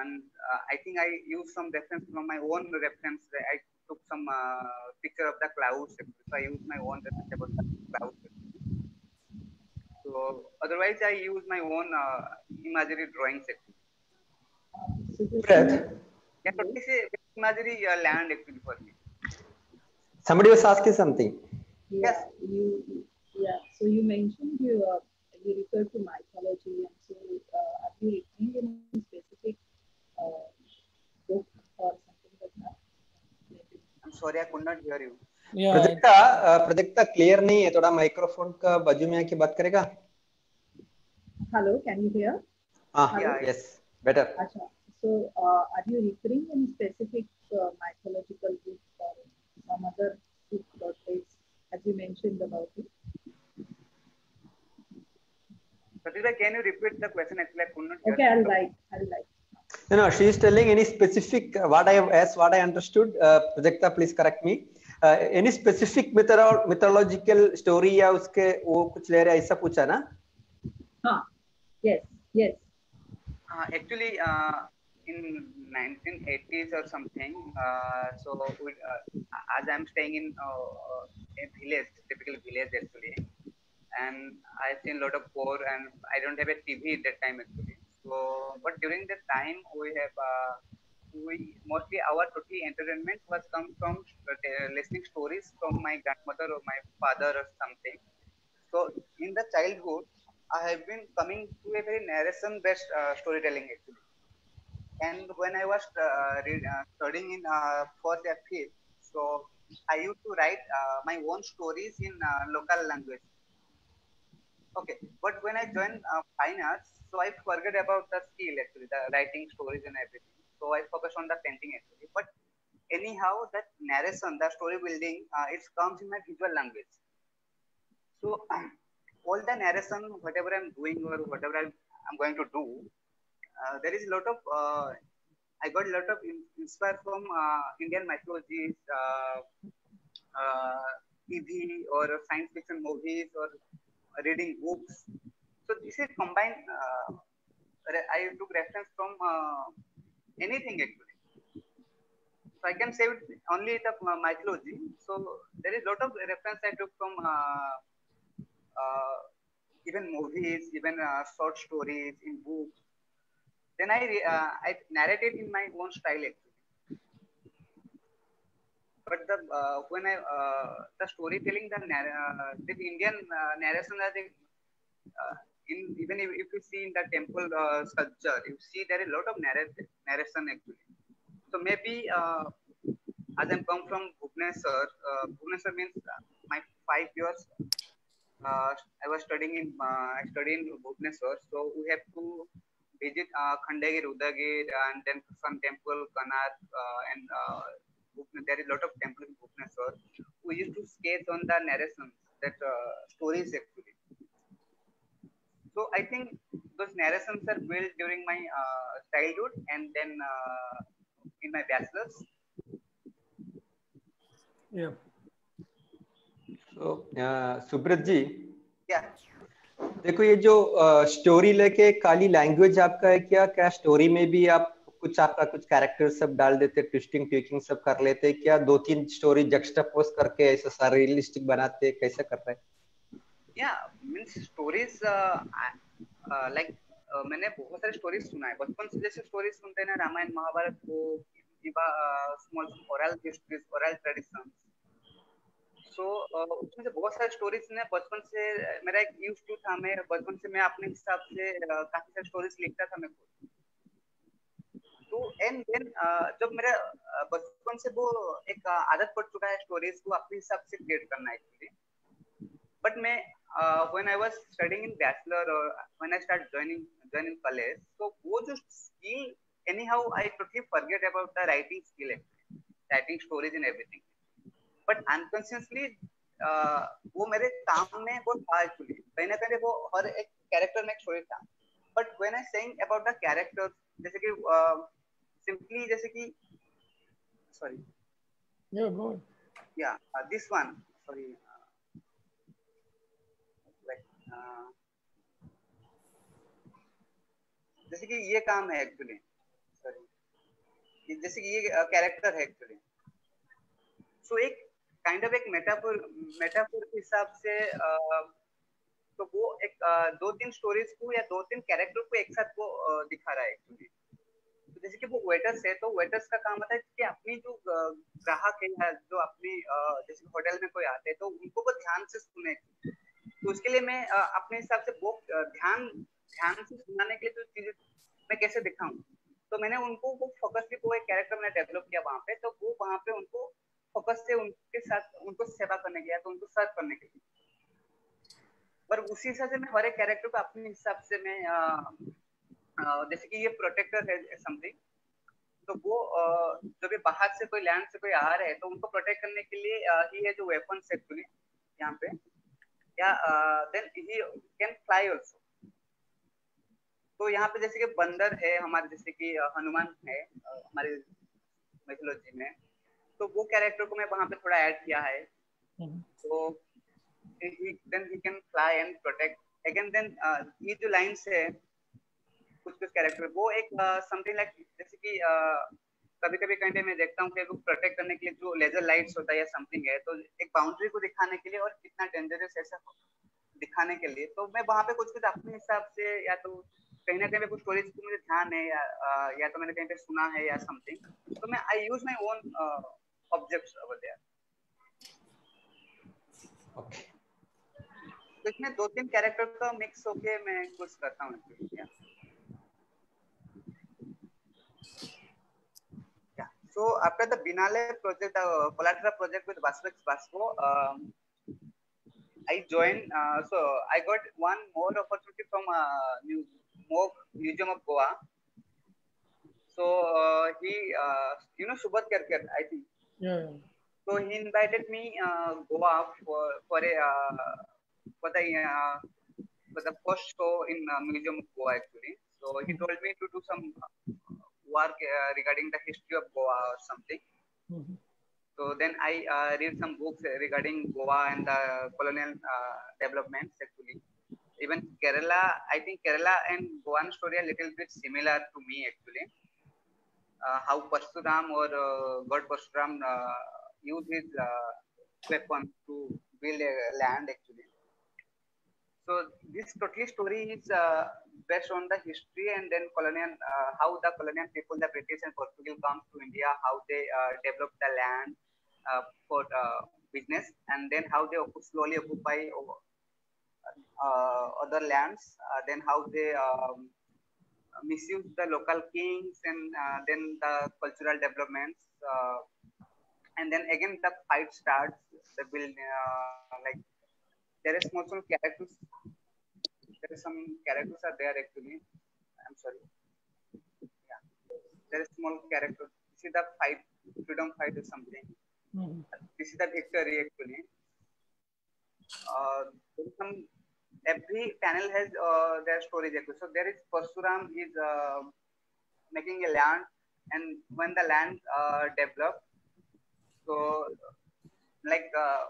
and uh, I think I used some reference from my own reference. I took some uh, picture of the clouds, so I used my own reference about the clouds. So otherwise, I use my own uh, imaginary drawings. Actually. Brett, Yeah, so this is imaginary uh, land actually for me. somebody was asking something. Yes. You, yeah. So you mentioned you uh, you referred to mythology, and so uh, have you written any specific uh, book or something like that? I'm sorry, I could not hear you. Yeah. Prajakta uh, Prajakta clear नहीं है थोड़ा microphone का बाजू में आके बात करेगा Hello, can you hear? हाँ Yeah, yes better Acha. So uh, are you referring any specific uh, mythological book or some other book or place as you mentioned about it? Pratibha, can you repeat the question? Actually, I could not Okay, I'll write. I'll write. No, no, she is telling any specific, uh, what I have asked, what I understood, uh, Prajakta, please correct me. Uh, any specific mytholo- mythological story या उसके वो कुछ ले रहा है ऐसा पूछा ना? Huh. Yes. Yes. Uh, actually, uh, in 1980s or something, uh, so we, uh, as I'm staying in uh, a village, typical village actually, and I've seen a lot of poor, and I don't have a TV at that time actually. So, but during that time, we have uh, we mostly our total entertainment was come from uh, listening stories from my grandmother or my father or something. So in the childhood, I have been coming to a very narration-based uh, storytelling actually. And when I was uh, read, uh, studying in uh, fourth FE, so I used to write my own stories in local language. Okay, but when I joined uh, fine arts, so I forget about the skill actually, the writing stories and everything. So I focus on the painting actually. But anyhow, that narration, the story building, uh, it comes in my visual language. So all the narration, whatever I'm doing or whatever I'm, going to do, uh, there is a lot of uh, I got a lot of in, inspired from uh, Indian mythologies, uh, uh, TV or science fiction movies or reading books. So this is combined. Uh, I took reference from uh, anything actually. So I can say it only the uh, mythology. So there is a lot of reference I took from uh, even movies, even short stories in books. Then I I narrated in my own style actually. But the uh, when I uh, the storytelling, the uh, the Indian uh, narration, I think uh, in even if, if you see in the temple uh, sculpture, you see there is a lot of narrat- narration actually. So maybe uh, as I'm come from Bhubaneswar, uh, Bhubaneswar means uh, my five years. Uh, I was studying in uh, I studied in Bhubaneswar, so we have to visit uh, Khandagir, Udagir, and then some temple, Kanar, uh, and uh, Bhupne- there is a lot of temples in Bhubaneswar. We used to sketch on the narrations, that uh, stories actually. So I think those narrations are built during my uh, childhood and then uh, in my bachelor's. Yeah. तो सुब्रत जी Yeah. देखो ये जो story लेके काली language आपका है क्या क्या story में भी आप कुछ आपका कुछ कैरेक्टर सब डाल देते ट्विस्टिंग ट्विकिंग सब कर लेते क्या दो तीन स्टोरी जक्स्टापोज करके ऐसा सारा रियलिस्टिक बनाते कैसे कर रहे uh, uh, like uh, मैंने बहुत सारी स्टोरीज सुना है। बचपन से जैसे स्टोरीज सुनते हैं ना रामायण महाभारत को small oral histories oral tradition so उसमें से बहुत सारी स्टोरीज ने बचपन से मेरा एक यूज़ टू था मैं बचपन से मैं अपने हिसाब से uh, काफ़ी सारी स्टोरीज लिखता था मैं खुद। तो एंड देन uh, जब मेरे uh, बचपन से वो एक uh, आदत पड़ चुका है स्टोरीज को अपने हिसाब से क्रिएट करना एक्चुअली बट मैं when I was studying in bachelor और when I start joining joining college तो वो जो skill anyhow I totally forget about the writing skill writing stories in everything but unconsciously वो मेरे काम में वो था एक्चुअली कहीं ना कहीं वो हर एक कैरेक्टर में एक स्टोरी था. But when I saying about the character जैसे कि uh, सिंपली जैसे कि sorry Yeah, go on. yeah uh, this one sorry uh, like uh, जैसे कि ये काम है एक्चुअली सॉरी जैसे कि ये कैरेक्टर है एक्चुअली सो एक काइंड ऑफ़ एक मेटाफोर मेटाफोर के हिसाब से uh, तो वो एक uh, दो तीन स्टोरीज को या दो तीन कैरेक्टर को एक साथ वो uh, दिखा रहा है एक्चुअली जैसे कि वो वेटर्स है तो वेटर्स का काम होता है कि अपनी जो ग्राहक है जो अपनी जैसे होटल में कोई आते हैं तो उनको वो ध्यान से सुने। तो उसके लिए मैं अपने हिसाब से वो ध्यान ध्यान से सुनाने के लिए जो चीज़ें मैं कैसे दिखाऊँ? तो मैंने उनको वो फोकस भी, वो एक कैरेक्टर मैंने डेवलप किया वहाँ पे तो वो वहाँ पे उनको फोकस से उनके साथ, उनको सेवा करने के लिए तो उनको सर्व करने के लिए। पर उसी हिसाब से मैं हर एक कैरेक्टर को अपने हिसाब से मैं जैसे कि ये प्रोटेक्टर है समथिंग तो वो जब भी बाहर से कोई लैंड से कोई आ रहे हैं तो उनको प्रोटेक्ट करने के लिए ही है जो वेपन एक्चुअली यहाँ पे या then he can fly also तो यहाँ पे जैसे कि बंदर है हमारे जैसे कि हनुमान है हमारे मिथोलॉजी में तो वो कैरेक्टर को मैं वहाँ पे थोड़ा ऐड किया है Mhm. तो then he can fly and protect again then ये जो लाइंस है कुछ कुछ कैरेक्टर वो एक समथिंग लाइक जैसे कि कभी कभी कहीं मैं देखता हूँ कि वो प्रोटेक्ट करने के लिए जो लेजर लाइट्स होता है या समथिंग है तो एक बाउंड्री को दिखाने के लिए और कितना डेंजरस ऐसा दिखाने के लिए। तो मैं वहाँ पे कुछ कुछ अपने हिसाब से या तो कहीं ना कहीं पे कुछ स्टोरीज को मुझे ध्यान है या अ, या तो मैंने कहीं पे सुना है या समथिंग तो मैं I use my own objects over there okay तो इसमें दो तीन कैरेक्टर का मिक्स होके मैं कुछ करता हूँ। Yeah. So after the Binale project, the collateral project with Vasvex Vasco, um, I joined. Uh, so I got one more opportunity from uh, Mu- Mo- Museum of Goa. So uh, he, uh, you know, Subhat Kerker, I think. Yeah. So he invited me uh, Goa for for a uh, for the uh, for the first show in uh, Museum of Goa actually. So he told me to do some uh, work uh, regarding the history of Goa or something. Mhm. So then I uh, read some books regarding Goa and the colonial uh, developments actually. Even Kerala, I think Kerala and Goan story are a little bit similar to me actually. Uh, how Parsuram or uh, God Parsuram uh, used his uh, weapon to build a land actually. So this totally story is uh, based on the history and then colonial, uh, how the colonial people, the British and portugal comes to India, how they uh, developed the land uh, for uh, business, and then how they slowly occupy over, uh, other lands, uh, then how they um, misuse the local kings, and uh, then the cultural developments. Uh, and then again the fight starts. The build uh, like there is small characters. There is some characters are there actually. I'm sorry. Yeah, there is small character. This is the fight, freedom fight or something. Mhm. This is the victory actually. Uh, some every panel has uh, their stories actually. So there is Parsuram is uh, making a land, and when the land uh, developed, so like uh,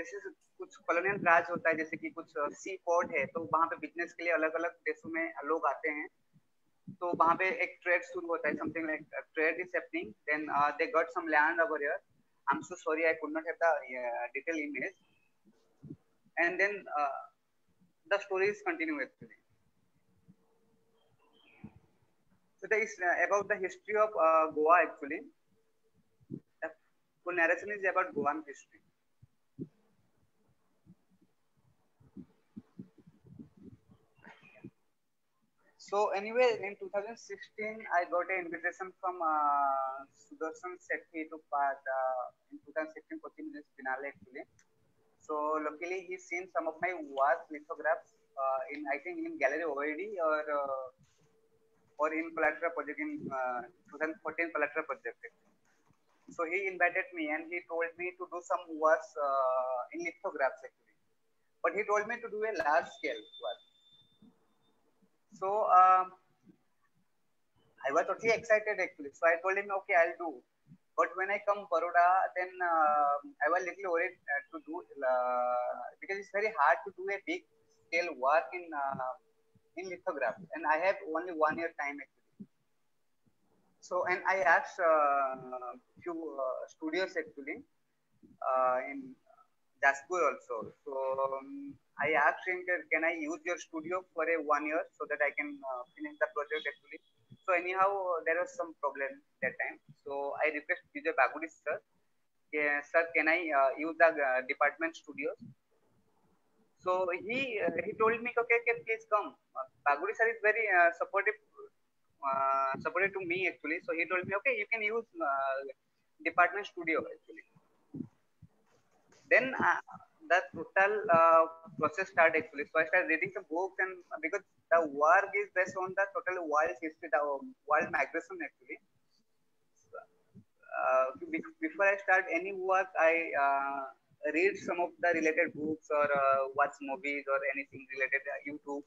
जैसे कुछ colonial राज होता है जैसे कि कुछ uh, सी port है तो वहाँ पे बिज़नेस के लिए अलग अलग देशों में लोग आते हैं तो वहाँ पे एक ट्रेड शुरू होता है something like trade is happening then they got some land our year I am so sorry I could not have the detail image and then the story is continue actually So that uh, uh, is about the history of uh, Goa actually. The narration is about Goan. So anyway, in 2016, I got an invitation from uh, Sudarshan Shetty to part uh, in 2016 Kochi Muziris Biennale actually. So luckily he's seen some of my work lithographs uh, in I think in Gallery OID or uh, or in Palatra project in uh, 2014 Palatra project. So he invited me and he told me to do some works uh, in lithographs actually. But he told me to do a large scale work. So um, I was totally excited actually. So I told him, okay, I'll do. But when I come Baroda, then uh, I was little worried uh, to do uh, because it's very hard to do a big scale work in uh, in lithograph, and I have only one year time actually. So and I asked uh, few uh, studios actually in Jaspur also. So um, I asked him, can I use your studio for a one year so that I can uh, finish the project actually. So anyhow, there was some problem that time. So I request Vijay Bagodi sir, yeah, sir, can I uh, use the uh, department studios? So he uh, he told me, okay, okay please come. Uh, Bagudi sir is very uh, supportive, supportive to me actually. So he told me, okay, you can use department studio actually. Then uh, the total uh, process started actually. So I started reading some books and because the work is based on the total world history, the world migration actually. Uh, be- before I start any work, I uh, read some of the related books or uh, watch movies or anything related to YouTube.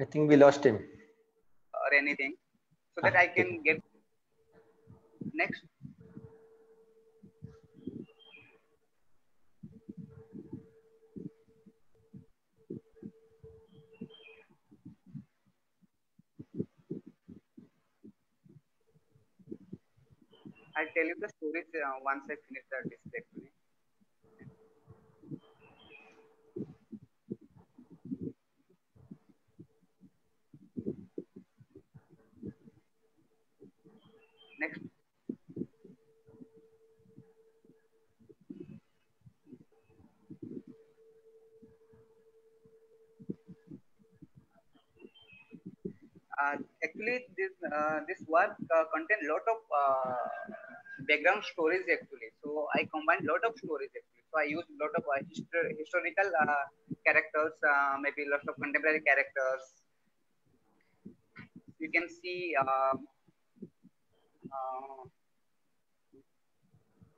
I think we lost him. or anything so that I can get next. I'll tell you the stories uh, once I finish the display. actually. Next. Uh, actually, this uh, this work uh, contain lot of uh, background stories actually. So I combined lot of stories actually. So I use lot of uh, histor- historical uh, characters, maybe lots of contemporary characters. You can see. Uh, uh,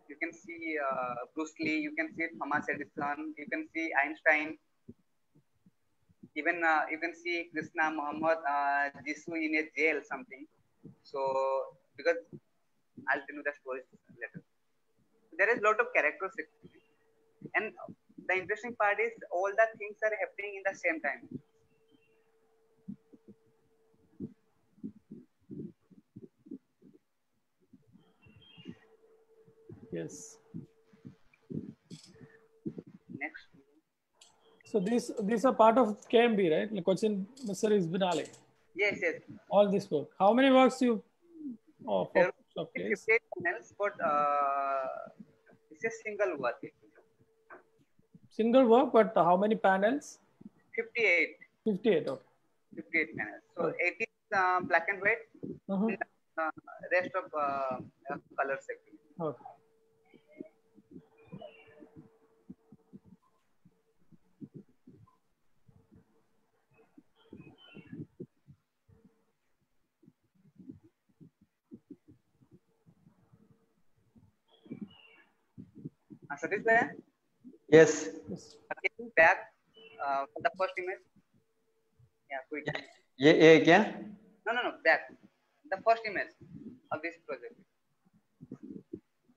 you can see uh, Bruce Lee, you can see Thomas Edison, you can see Einstein, even uh, you can see Krishna Muhammad uh, Jisu in a jail something. So because I'll tell you the story later. There is a lot of characters and the interesting part is all the things are happening in the same time. Yes. Next. So these these are part of KMB, right? Like Cochin Muziris Biennale. Yes, yes. All this work. How many works you oh, for There It's place? 58 panels, but uh, it's a single work. single work, but how many panels? 58. 58. Okay. 58 panels. So 80 uh, black and white, Mhm. uh, rest of uh, uh, colors. Okay. Uh, Satish Bhaiya, Yes. Yes. back uh, for the first image? Yeah, quick. ये ये क्या No, no, no, back. The first image of this project.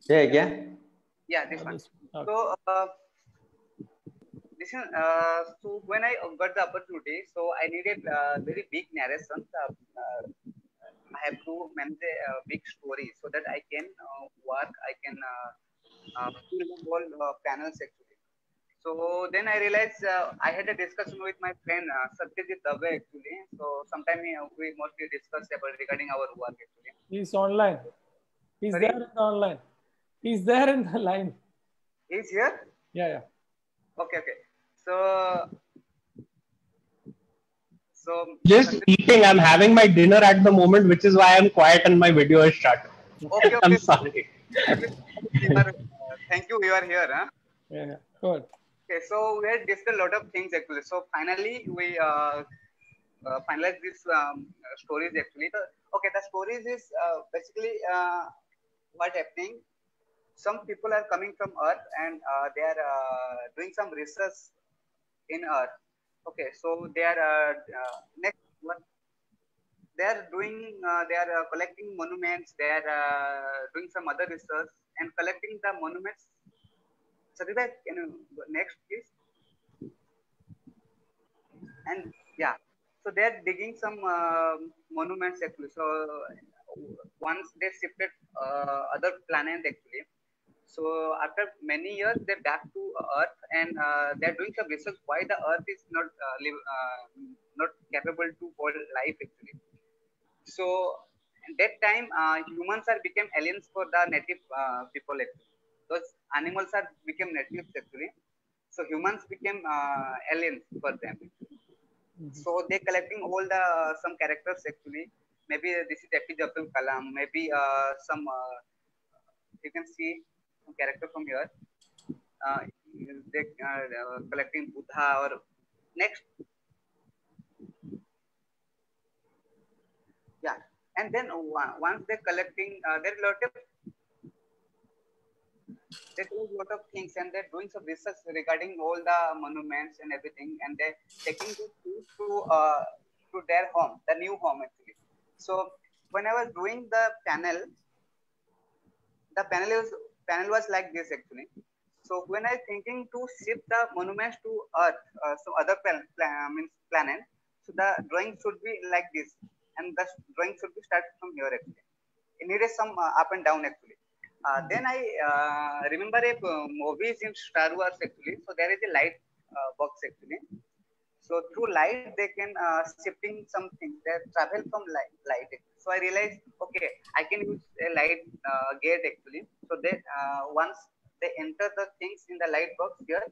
ये क्या Yeah, this one. Okay. So, uh, this is, uh, so when I got the opportunity, so I needed uh, very big narration. Uh, uh, I have to manage a uh, big story so that I can uh, work, I can uh, uh, fill uh, panels actually. So then I realized uh, I had a discussion with my friend uh, Satyajit Dave actually. So sometime uh, we mostly discuss about regarding our work actually. He's online. He's Sorry? there in the online. He's there in the line. He's here. Yeah, yeah. Okay, okay. So, so Just eating. I'm having my dinner at the moment, which is why I'm quiet and my video is shut. okay, I'm sorry. Thank you. You are here, huh? Yeah. Good. Okay, so we had discussed a lot of things actually. So finally, we uh, uh, finalized this um, stories actually. The, okay, the stories is uh, basically uh, what happening. Some people are coming from Earth and uh, they are uh, doing some research in Earth. Okay, so they are uh, uh, next one. They are doing. Uh, they are uh, collecting monuments. They are uh, doing some other research and collecting the monuments Satya, can you go next, please? And yeah, so they're digging some uh, monuments actually. So once they shifted uh, other planet actually. So after many years, they're back to Earth and uh, they're doing some research why the Earth is not uh, live, uh, not capable to hold life actually. So at that time, uh, humans are became aliens for the native uh, people actually those animals are became natives actually. So humans became uh, aliens for them. So they collecting all the some characters actually. Maybe this is APJ Abdul Kalam. Maybe some you can see some character from here. Uh, they are uh, collecting Buddha or next. Yeah, and then once they're collecting, uh, lot of they do a lot of things and they're doing some research regarding all the monuments and everything and they're taking this things to uh, to their home the new home actually. So when i was doing the panel the panel was panel was like this actually. So when i thinking to shift the monuments to earth uh, so other plan, means planet so the drawing should be like this and the drawing should be started from here actually it needed some uh, up and down actually uh, then I uh, remember a movies in Star Wars actually. So there is a light uh, box actually. So through light they can uh, shifting something. They travel from light. light. So I realized okay, I can use a light uh, gate actually. So they uh, once they enter the things in the light box here,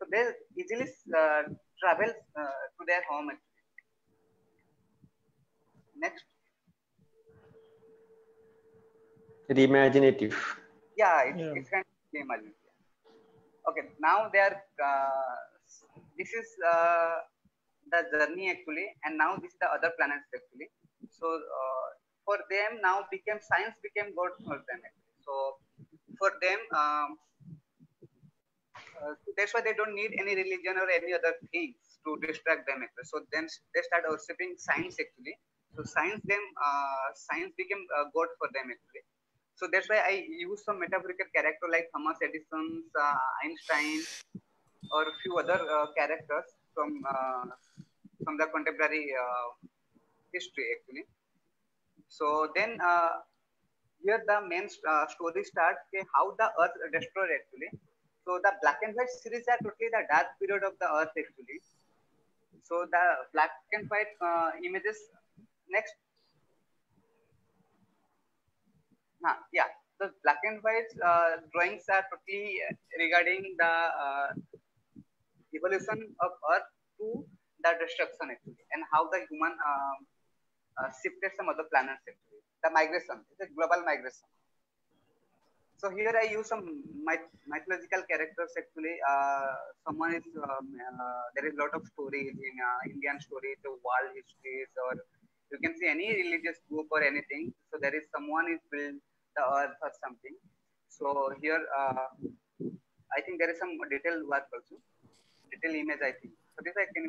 so they easily uh, travel uh, to their home. Actually. Next. Very imaginative. yeah it's, Yeah. it's kind of same okay now they are uh, this is uh, the journey actually and now this is the other planets actually so uh, for them now became science became god for them actually. so for them um, uh, that's why they don't need any religion or any other things to distract them actually. so then they start worshipping science actually so science them uh, science became uh, god for them actually so that's why I use some metaphorical character like Thomas Edison, uh, Einstein, or a few other characters from from the contemporary history actually. So then here the main uh, story starts okay, how the Earth destroyed actually. So the black and white series are totally the dark period of the Earth actually. So the black and white uh, images next Huh, yeah, the black and white uh, drawings are totally uh, regarding the uh, evolution of Earth to the destruction actually, and how the human um, uh, shifted some other planets actually. The migration, a global migration. So here I use some myth- mythological characters actually. Uh, someone is um, uh, there is a lot of stories in Indian stories, the world histories, or you can see any religious book or anything. So there is someone is built the earth or something. So here uh, I think there is some detailed work also, detailed image I think. So this I can.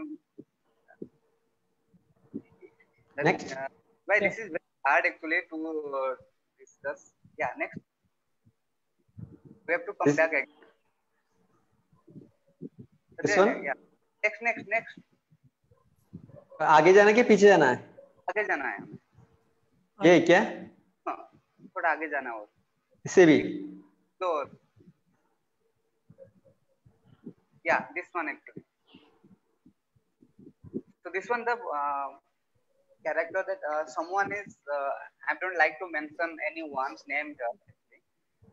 That Next. Uh, why this is very hard actually to uh, discuss. Yeah, next. We have to come This- back. again. This Okay, one? Yeah. Next, next, next. आगे जाना है कि पीछे जाना है आगे जाना है हमें ये क्या हाँ, थोड़ा आगे जाना है और इससे भी तो yeah this one actually so this one the uh, character that uh, someone is uh, i don't like to mention anyone's name uh, actually.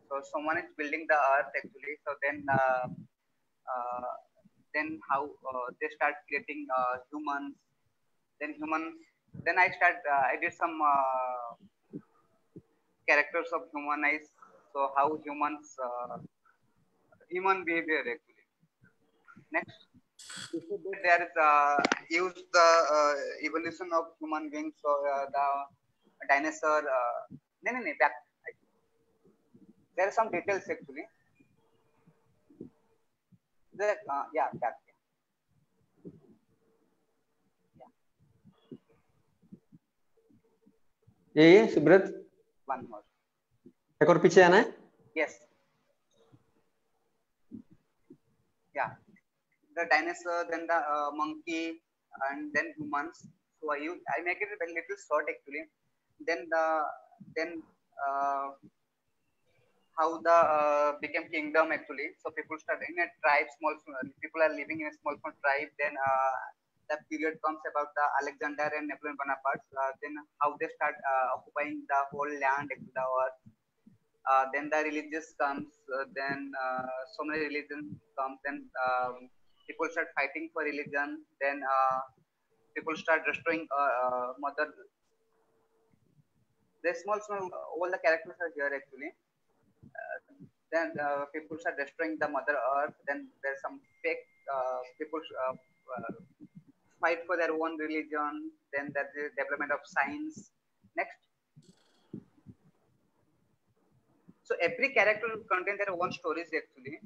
so someone is building the earth actually so then uh, uh, then how uh, they start creating uh, humans then humans then i start uh, i did some uh, characters of human eyes. so how humans uh, human behavior actually. Next. There is uh, use the evolution of human beings. So the dinosaur no no no back. There are some details actually. There, uh, yeah ये ये Subrat one more एक और पीछे जाना है Yes. Yeah. The dinosaur, then the uh, monkey, and then humans. So I use I make it a little short actually. Then the then uh, how the uh, became kingdom actually. So people start in a tribe, small small- people are living in a small small tribe. Then uh, the period comes about the Alexander and Napoleon Bonaparte. Uh, then how they start uh, occupying the whole land, the uh, then the religious comes uh, then uh, so many religions come then um, people start fighting for religion then uh, people start destroying mother the small small all the characters are here actually then uh, people start destroying the mother earth then there's some fake uh, people uh, fight for their own religion then there's the development of science. Next. So every character will contain their own stories actually.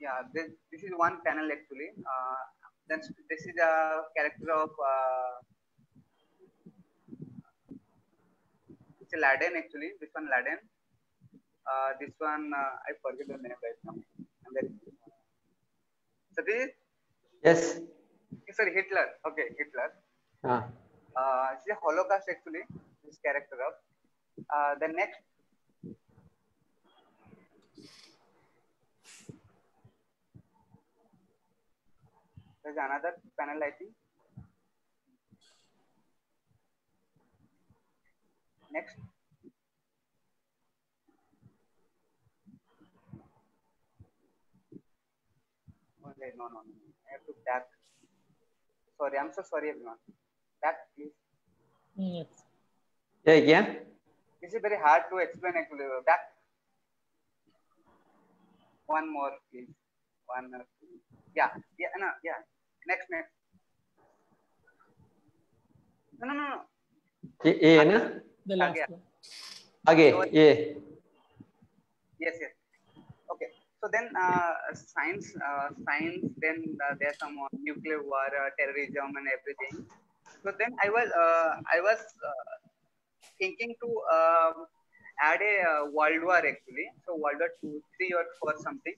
Yeah this, this is one panel actually. Uh, then this is a character of uh, it's a Laden actually this one Laden. Uh, this one uh, I forget the name right now. And then so this is yes sorry Hitler okay Hitler हाँ uh, it's a Holocaust actually this character of uh, the next there's another panel I think next no no no I have to back. Sorry, I'm so sorry, everyone. Back, please. Yes. Yeah, again. This is very hard to explain. Actually, back. One more, please. One. More. Yeah, yeah, no, yeah. Next, next. No, no, no. yeah? The last one. again yeah Yes, yes. So then, uh, science. Uh, science. Then uh, there's some uh, nuclear war, uh, terrorism, and everything. So then I was. Uh, I was. Uh, thinking to um, add a uh, World War actually. So World War two, three or four something.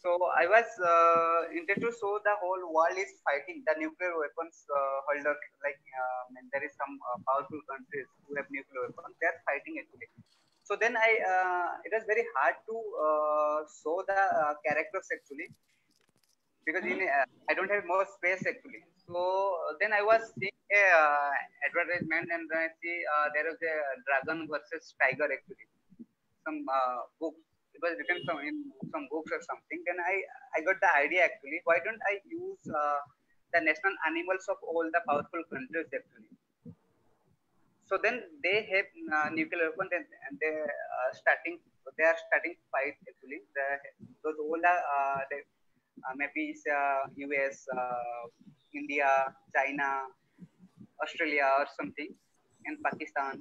So I was uh, intended to show the whole world is fighting the nuclear weapons uh, holders. Like and there is some uh, powerful countries who have nuclear weapons. They are fighting actually. So then I uh, it was very hard to uh, show the uh, characters actually because in uh, I don't have more space actually. So then I was seeing a uh, advertisement and then I see uh, there is a dragon versus tiger actually. Some uh, books it was written some in some books or something. Then I I got the idea actually. Why don't I use uh, the national animals of all the powerful countries actually? So then they have uh, nuclear weapons and, and they uh, starting they are starting fight actually. The, those all the, uh, the uh, maybe it's, uh, US, uh, India, China, Australia or something, and Pakistan.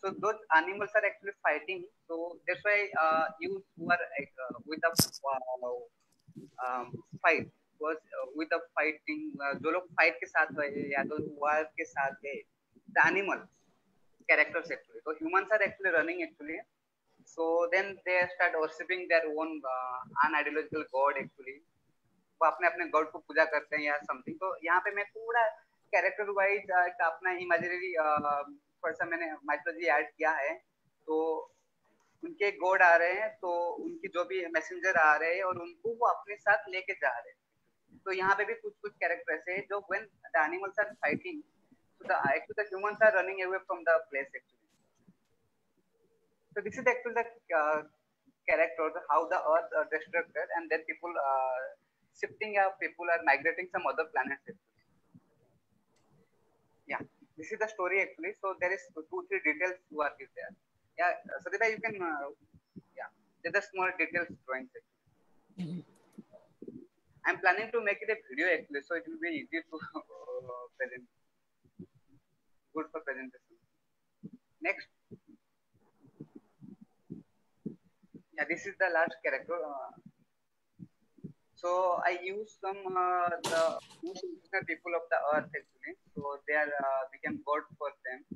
So those animals are actually fighting. So that's why uh, you who are uh, with the uh, um, fight was uh, with the fighting uh, जो लोग fight के साथ गए या तो war के साथ गए the animals characters actually. So humans are actually running actually. So then they start worshipping their own uh, unideological god actually. वो अपने अपने गॉड को पूजा करते हैं या समथिंग तो यहाँ पे मैं पूरा कैरेक्टर वाइज अपना इमेजिनरी थोड़ा सा मैंने माइथोलॉजी ऐड किया है। तो उनके गॉड आ रहे हैं तो उनकी जो भी मैसेंजर आ रहे हैं और उनको वो अपने साथ लेके जा रहे हैं। तो यहाँ पे भी कुछ कुछ कैरेक्टर ऐसे हैं जो when the animals are fighting the actually the humans are running away from the place actually. So this is actually the uh, character how the earth are destructed and then people uh, shifting uh, people are migrating some other planets actually. Yeah. This is the story actually. So there is two three details work is there. Yeah so that you can uh, yeah there's a small details drawings actually. i'm planning to make it a video actually so it will be easy to uh, present good for presentation. Next. Yeah, this is the last character. Uh, so I use some uh, the most traditional people of the earth actually. So they are uh, became god for them.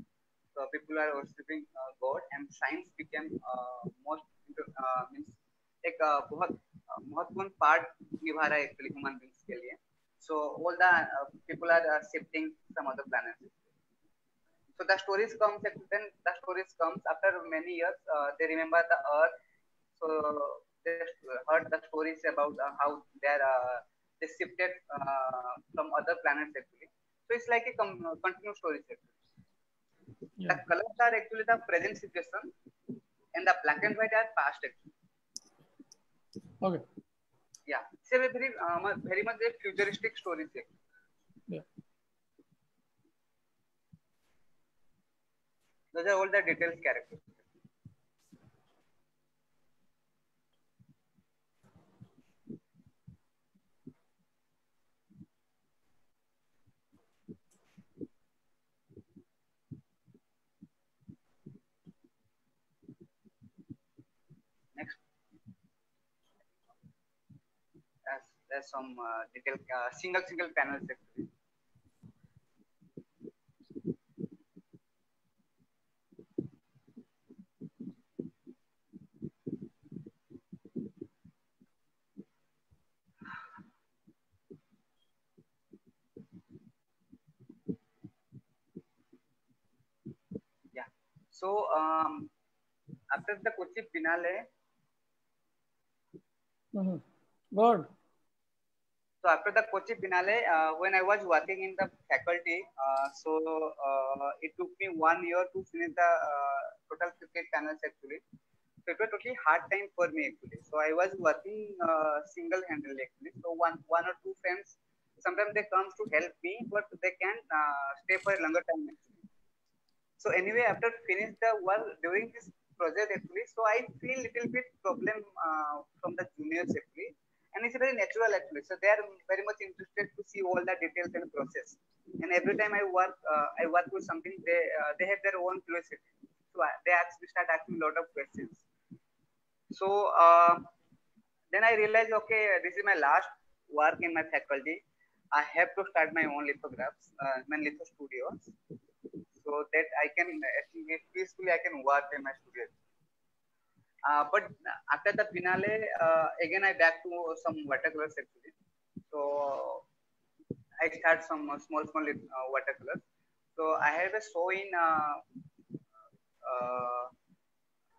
So people are worshipping uh, god and science became uh, most uh, means एक uh, बहुत uh, महत्वपूर्ण part निभा रहा है actually human beings के लिए so all the people are shifting some other planets so the stories comes then the stories comes after many years uh, they remember the earth so they heard the stories about uh, how they're uh, they shifted uh, from other planets actually so it's like a com- continuous story actually Yeah. the colors are actually the present situation and the black and white are past actually Okay. yeah it's a very uh, very much a futuristic stories actually. Those are all the details characters. Next. There's some uh, detail uh, single single panels actually so um after the kochi finale Mhm. Good. So after the Kochi finale, uh, when I was working in the faculty, uh, so uh, it took me one year to finish the uh, total cricket panels actually. So it was totally hard time for me actually. So I was working uh, single-handedly actually. So one one or two friends, sometimes they come to help me, but they can uh, stay for a longer time actually. So anyway, after finish the work during this project actually, so I feel little bit problem uh, from the juniors actually and it's very natural actually. So they are very much interested to see all the details and process. And every time I work, uh, I work with something, they uh, they have their own curiosity. So I, they actually start asking a lot of questions. So uh, then I realized, okay, this is my last work in my faculty. I have to start my own lithographs, uh, my litho studios, so that I can peacefully I can work in my studio. Uh, but after the Biennale, uh, again I back to some watercolors actually. So I start some small small uh, watercolors. So I have a show in uh, uh,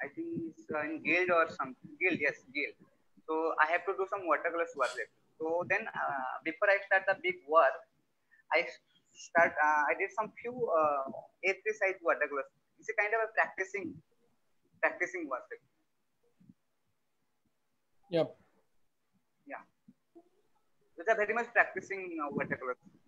I think it's uh, in Guild or something. Guild, yes, Guild. So I have to do some watercolors work. So then before I start the big work, I start. Uh, I did some few uh, A3 size watercolors. It's a kind of a practicing practicing work. Yep. Yeah. Those are very much practicing uh, watercolor. Yes,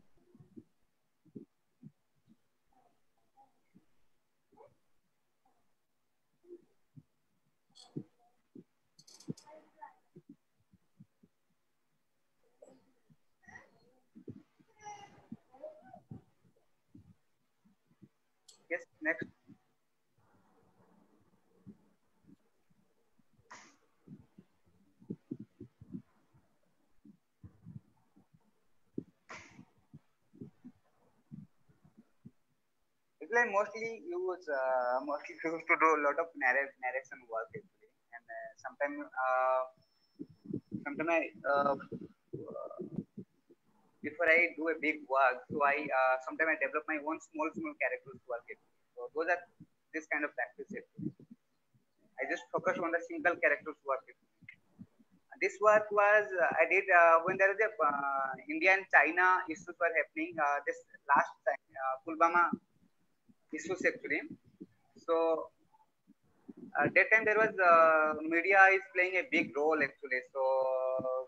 next. Like mostly use uh, mostly used to do a lot of narr- narration work actually, and uh, sometimes uh, sometimes I uh, before I do a big work, so I uh, sometimes I develop my own small small characters work actually. Those are this kind of practice. I just focus on the single characters work. This work was uh, I did uh, when there was a uh, India and China issues were happening. Uh, this last time, uh, Pulwama issues actually. So uh, that time there was uh, media is playing a big role actually. So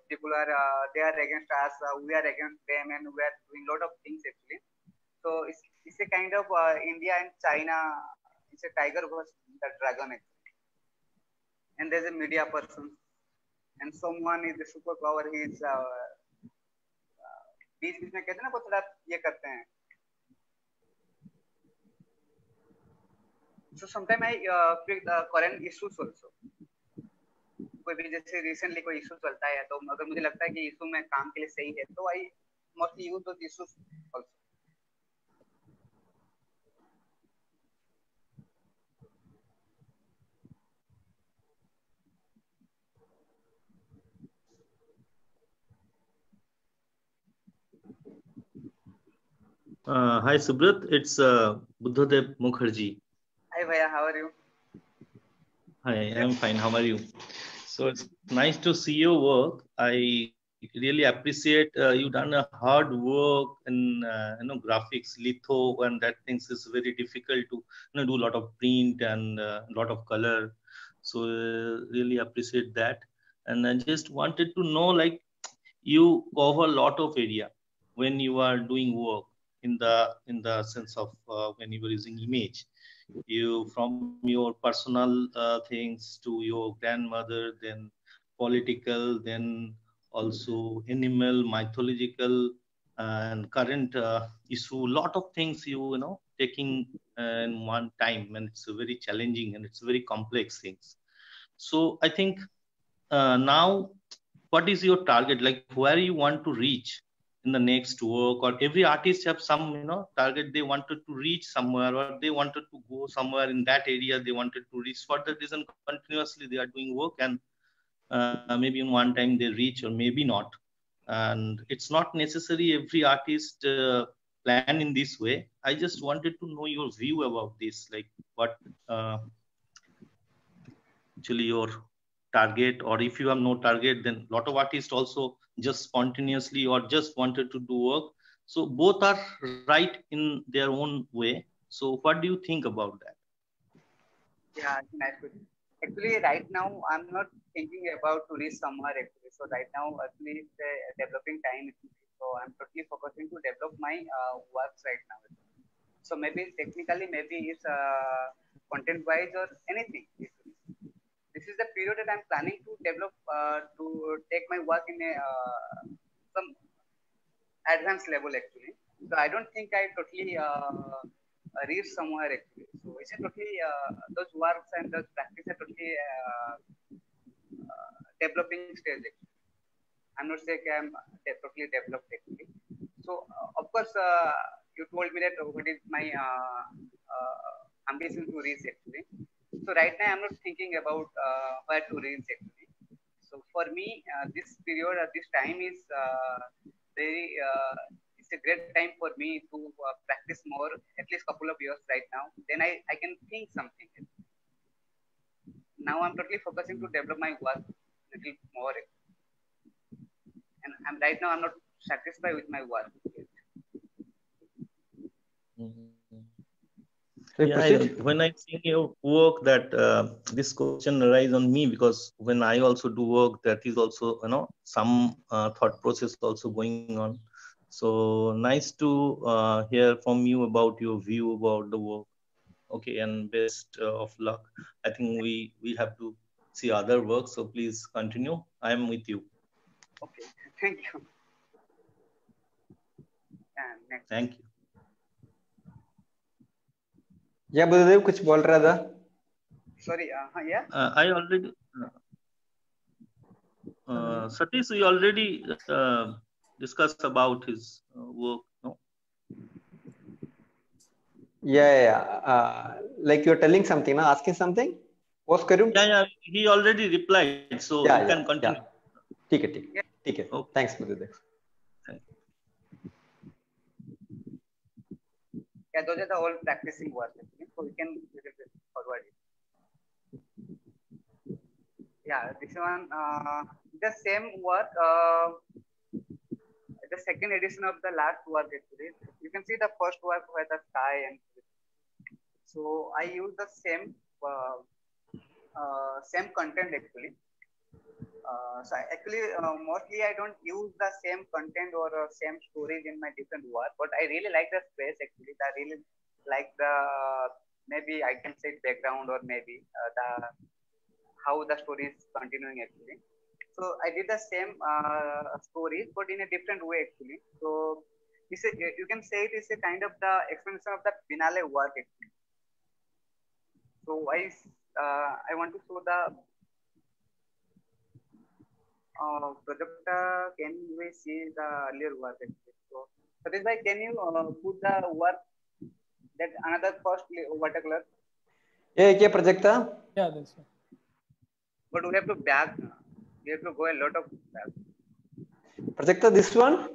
people are uh, they are against us, uh, we are against them, and we are doing a lot of things actually. So it's, it's a kind of uh, India and China. It's a tiger versus the dragon actually. And there's a media person, and someone is the superpower. He is uh, uh, बीच बीच में कहते हैं ना वो थोड़ा ये करते हैं so sometimes I uh, pick the current issues also. कोई भी जैसे रिसेंटली कोई इशू चलता है तो अगर मुझे लगता है कि इशू में काम के लिए सही है तो I mostly use those issues also Uh, hi, Subrat. It's uh, Buddhadev Mukherjee. Hi, Bhaiya. How are you? Hi, I'm fine. How are you? So it's nice to see your work. I really appreciate uh, you done a hard work in uh, you know graphics, litho, and that things is very difficult to you know do a lot of print and a lot of color. So uh, really appreciate that. And I just wanted to know like you cover a lot of area when you are doing work in the in the sense of uh, when you were using image. You from your personal uh, things to your grandmother then political then also animal mythological and current uh, issue. Lot of things you you know taking uh, in one time and it's very challenging and it's very complex things. So i think uh, now what is your target? Like where you want to reach in the next work or every artist have some you know target they wanted to reach somewhere or they wanted to go somewhere in that area they wanted to reach. For that reason continuously they are doing work and uh, maybe in one time they reach or maybe not. And it's not necessary every artist uh, plan in this way. I just wanted to know your view about this like what uh, actually your target or if you have no target then a lot of artists also just spontaneously or just wanted to do work so both are right in their own way so what do you think about that Yeah, nice. question. Actually, right now I'm not thinking about to reach somewhere actually. So right now, actually, it's a developing time. So I'm totally focusing to develop my uh, works right now. So maybe technically, maybe it's uh, content wise or anything. This is the period that I'm planning to develop uh, to take my work in a uh, some advanced level actually. So I don't think I totally uh, reach somewhere actually. So it's a totally uh, those works and those practice are totally uh, uh, developing stage. Actually. I'm not saying I'm totally developed actually. So uh, of course, uh, you told me that what is my uh, uh, ambition to reach actually. So right now I'm not thinking about uh, where to reach actually. So for me, uh, this period or this time is uh, very uh, it's a great time for me to uh, practice more, at least couple of years right now. Then I, I can think something. Now I'm totally focusing to develop my work a little more. And I'm right now I'm not satisfied with my work. So Yeah. I, when I see your work, that uh, this question arises on me because when I also do work, that is also you know some uh, thought process also going on. So nice to uh, hear from you about your view about the work. Okay, and best uh, of luck. I think we we have to see other work. So please continue. I am with you. Okay, thank you. And next. Thank you. या बुद्धदेव कुछ बोल रहा था sorry हाँ yeah I already Satish you already discuss about his work no yeah yeah uh, like you're telling something na asking something post karu yeah yeah he already replied so yeah, you yeah, can continue yeah. theek hai theek hai theek hai okay. thanks gurudev Yeah, those are the all practicing actually. So we can forward it. Yeah, this one, uh, the same work, uh, the second edition of the last work actually. You can see the first work where the sky and so I use the same uh, uh, same content actually. Uh, so I- actually, uh, mostly I don't use the same content or uh, same stories in my different work, but I really like the space actually. I really like the maybe I can say background or maybe uh, the how the story is continuing actually. So I did the same uh, stories, but in a different way actually. So it's a, you can say it is a kind of the explanation of the Biennale work actually. So I I want to show the uh, Prajakta, can we see the earlier work? So, Satish bhai, can you uh, put the work that another first watercolor? Yeah, yeah, Prajakta. Yeah, this one. But we have to back. We have to go a lot of back. Prajakta, this one?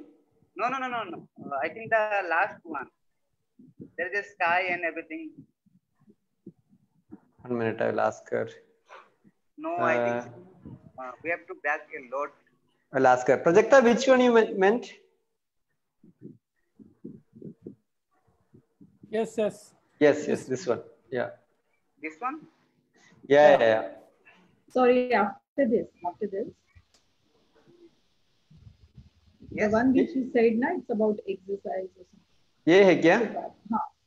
No, no, no, no, no. Uh, I think the last one. There is a sky and everything. One minute, I will ask her. No, uh, I think. Uh, uh, we have to back a lot. Alaska. Prajakta, which one you meant? Yes, yes. Yes, yes, this one. Yeah. This one? Yeah, yeah, yeah. Sorry, after this, after this. Yes. The one which you said, now it's about exercise or something. Yeah, yeah.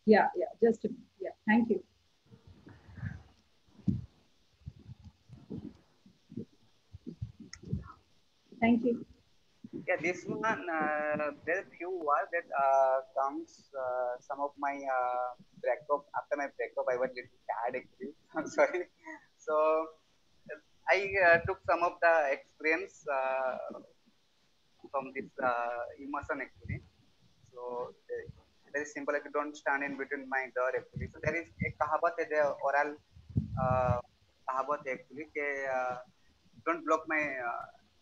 Yeah, yeah, just a minute. Yeah, thank you. Thank you. Yeah, this one, uh, there few words that uh, comes uh, some of my uh, breakup. After my breakup, I was little sad actually. I'm sorry. So I uh, took some of the experience uh, from this uh, emotion actually. So uh, very simple. Like don't stand in between my door actually. So there is a kahabat है there oral uh, kahabat actually के don't block my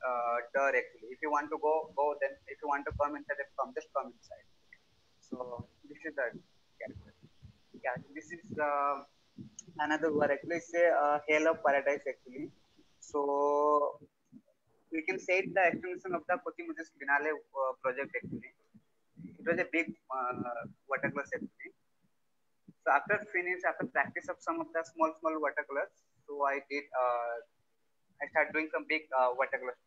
uh, actually. If you want to go, go. Then if you want to come inside, come. Just come inside. So this is the character. Yeah, this is uh, another word actually. It's a uh, Hail of Paradise actually. So we can say the extension of the Kochi Muziris Biennale uh, project actually. It was a big uh, watercolor actually. So after finish, after practice of some of the small small watercolors, so I did. Uh, I started doing some big uh, watercolors.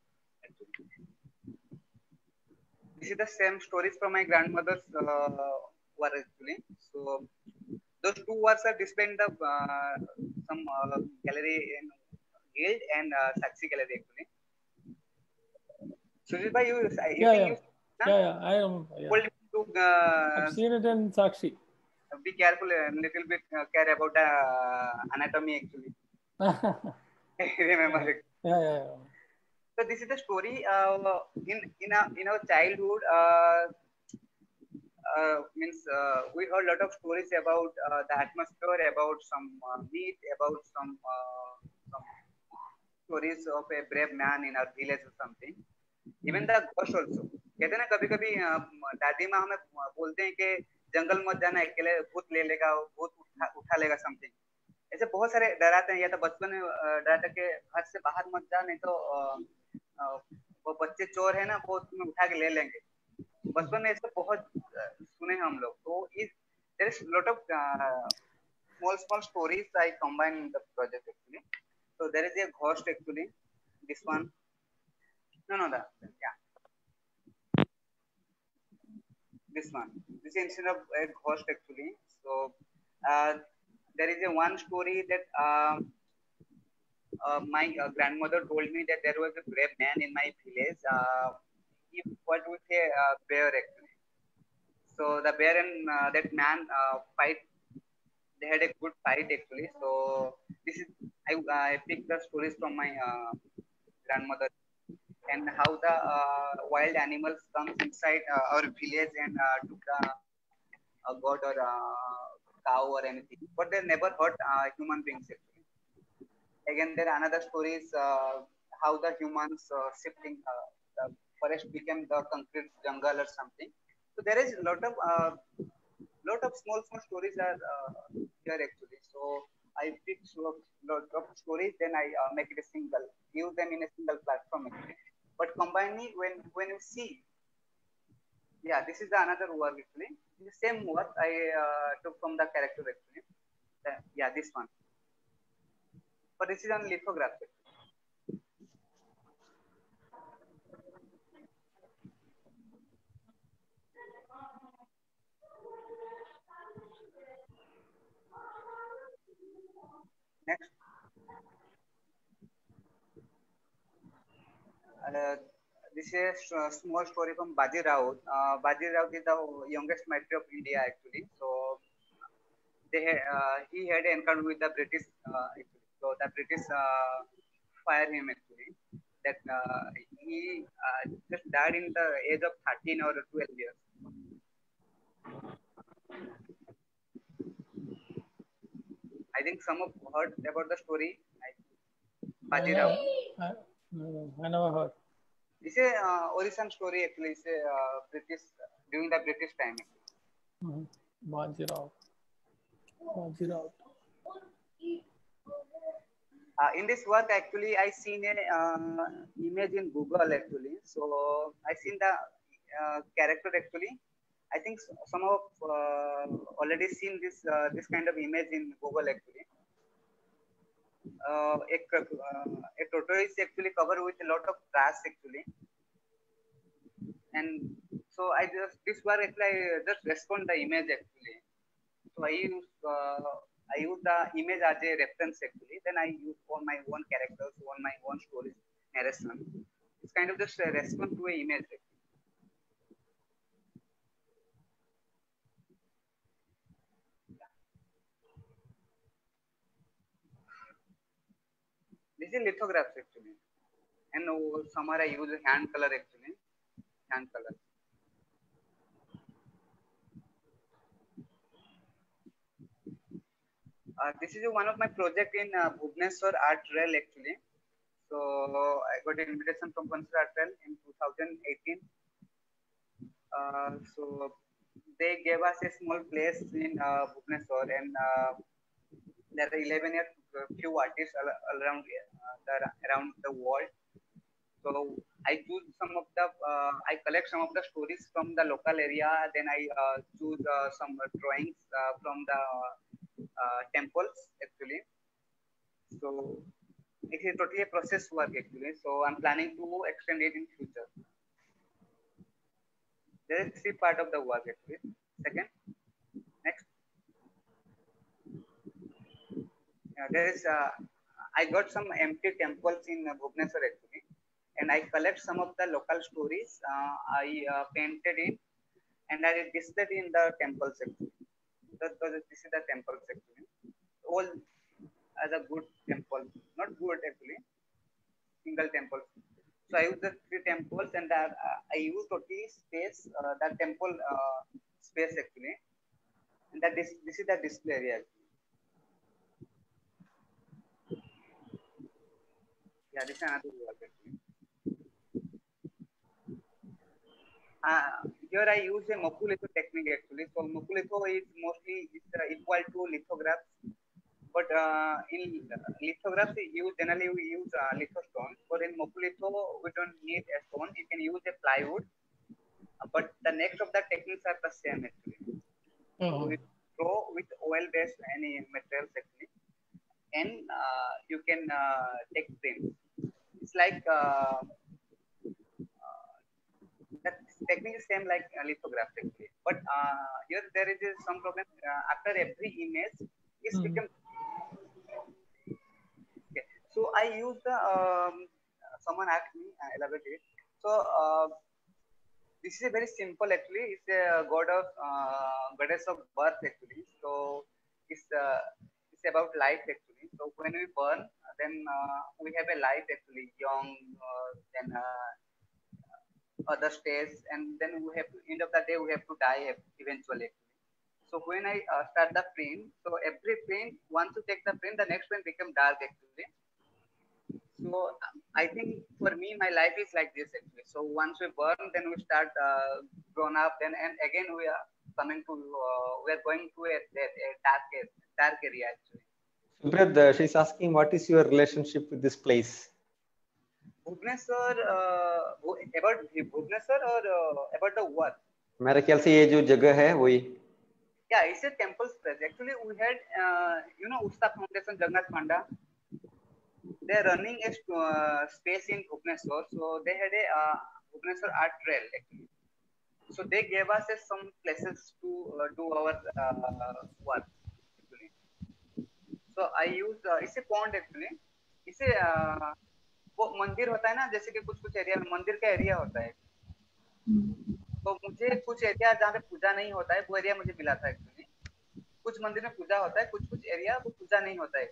This is the same stories from my grandmother's uh, work actually. So those two works are displayed in the uh, some uh, gallery in Guild and uh, Saxi gallery actually. Sujit bhai, you, Yeah, yeah. you Yeah, yeah. I am. Yeah. me to uh, I've seen it in Sakshi. be careful a little bit uh, care about uh, anatomy actually. yeah, Remember it. yeah, yeah. So this is the story uh, in in our in our childhood. Uh, uh, means uh, we heard a lot of stories about uh, the atmosphere, about some uh, myth, about some uh, some stories of a brave man in our village or something. Even the ghost also. कहते हैं ना कभी कभी दादी माँ हमें बोलते हैं कि जंगल मत जाना अकेले भूत ले लेगा भूत उठा उठा लेगा समथिंग ऐसे बहुत सारे डराते हैं या तो बचपन में अ, डराते के घर से बाहर मत जा नहीं तो अ, अ, वो बच्चे चोर है ना वो तुम्हें उठा के ले लेंगे। बचपन में ऐसे बहुत सुने हम लोग। तो इस there is lot of small small stories I combine the project actually so there is a ghost actually this one no no that yeah this one. This is instead of a ghost actually. So uh, there is a one um, uh, my uh, grandmother told me that there was a brave man in my village. Uh, he fought with a uh, bear actually. So the bear and uh, that man uh, fight. They had a good fight actually. So this is I, I picked the stories from my uh, grandmother and how the uh, wild animals comes inside uh, our village and uh, took the uh, goat or uh, cow or anything, but they never hurt uh, human beings actually. Again, there are another stories uh, how the humans uh, shifting uh, the forest became the concrete jungle or something. So there is a lot of lot of small small stories are here actually. So I pick lot of stories, then I make it a single, use them in a single platform actually. But combining when when you see, yeah, this is the another work actually. The same work I took from the character actually. Yeah, this one. But this is on lithograph. Actually. Next. Uh, this is a small story from Baji Raut. Uh, Baji Raut is the youngest military of India actually. So they uh, he had an encounter with the British. Uh. So the British uh, fired him actually. That uh, he uh, just died in the age of 13 or 12 years. I think some of heard about the story. I-. I, no, I never heard. It's a uh, Orissan story actually. It's a uh, British during the British time. Mhm. Bajirao. Bajirao. Uh, in this work, actually, I seen a uh, image in Google actually. So I seen the uh, character actually. I think some of uh, already seen this uh, this kind of image in Google actually. Uh, a, uh, a tortoise actually covered with a lot of grass actually. And so I just this work actually I just respond the image actually. So I use I use the image as a reference actually. Then I use all my own characters, all my own stories, narration. It's kind of just a response to a image. This is lithographs actually, and uh, somewhere I use hand color actually, hand color. Uh, this is one of my project in uh, Bhubaneswar Art Trail actually. So I got an invitation from Bhubaneswar Art Trail in 2018. Uh, so they gave us a small place in uh, Bhubaneswar and uh, there are 11 year, uh, few artists all, all around the, around the world. So I choose some of the, uh, I collect some of the stories from the local area. Then I uh, choose uh, some drawings from the uh, temples actually. So it is totally a process work actually. So I'm planning to extend it in future. There is three part of the work actually. Second, next. Yeah, there is. Uh, I got some empty temples in Bhubaneswar actually, and I collect some of the local stories. Uh, I uh, painted in, and I displayed in the temples actually. That was this is the temple actually. All as a good temple, not good actually, single temple. So I use the three temples, and that uh, I use totally space uh, that temple uh, space actually, and that this this is the display area. Actually. Yeah, this is another work actually. Uh, here I use a Mokulitho technique actually. So Mokulitho is mostly is uh, equal to lithographs, but uh, in lithographs we use generally we use uh, litho stone. But in Mokulitho we don't need a stone. You can use a plywood. But the next of the techniques are the same actually. So we draw with oil based any materials actually and uh, you can uh, take prints it's like technique is same like lithography. But uh, here there is some problem. Uh, after every image is Mhm. become okay. So i use the um, someone asked me uh, elaborate it. So uh, this is a very simple actually. It's a god of uh, goddess of birth actually. So it's uh, it's about life actually. So when we burn then uh, we have a life actually young then uh, other stage and then we have to end of the day we have to die eventually so when i uh, start the print so every print once you take the print the next print become dark actually so um, I think for me, my life is like this actually. So once we burn, then we start uh, grown up, then and again we are coming to uh, we are going to a, a, a dark dark area actually. Subrat, uh, she's asking what is your relationship with this place? Uh, about Bhubaneswar or uh, about the what? मेरे ख्याल से ये जो जगह है वही uh, know Usta Foundation, Jagannath Panda. They're running a st- uh, space in Bhubaneswar, so they had a uh, Bhubaneswar art trail actually. So they gave us uh, some places to uh, do our uh, work. Actually. So I use uh, it's a pond actually. इसे uh, वो मंदिर होता है ना जैसे कि कुछ कुछ एरिया में मंदिर का एरिया होता है। तो मुझे कुछ एरिया जहाँ पे पूजा नहीं होता है वो एरिया मुझे मिला था एक्चुअली कुछ मंदिर में पूजा होता है कुछ कुछ एरिया वो पूजा नहीं होता है।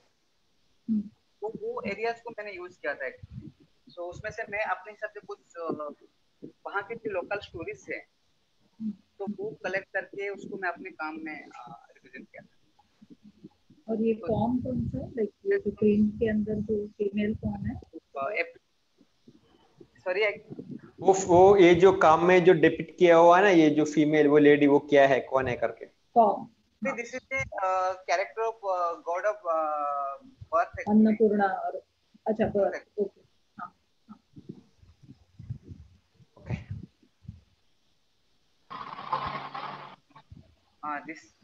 तो वो एरियाज़ को मैंने यूज़ किया था एक्चुअली सो उसमें से मैं अपने हिसाब से कुछ वहाँ की जो लोकल स्टोरीज है तो वो कलेक्ट करके उसको मैं अपने काम में रिप्रेजेंट किया था। और ये फॉर्म कौन सा लाइक ये जो प्रिंट के अंदर जो फीमेल फॉर्म है? सॉरी वो वो ये जो काम में जो डिपिक्ट किया हुआ है ना ये जो फीमेल वो लेडी वो क्या है? कौन है करके? This is the character of god of birth Annapurna और अच्छा birth okay uh, this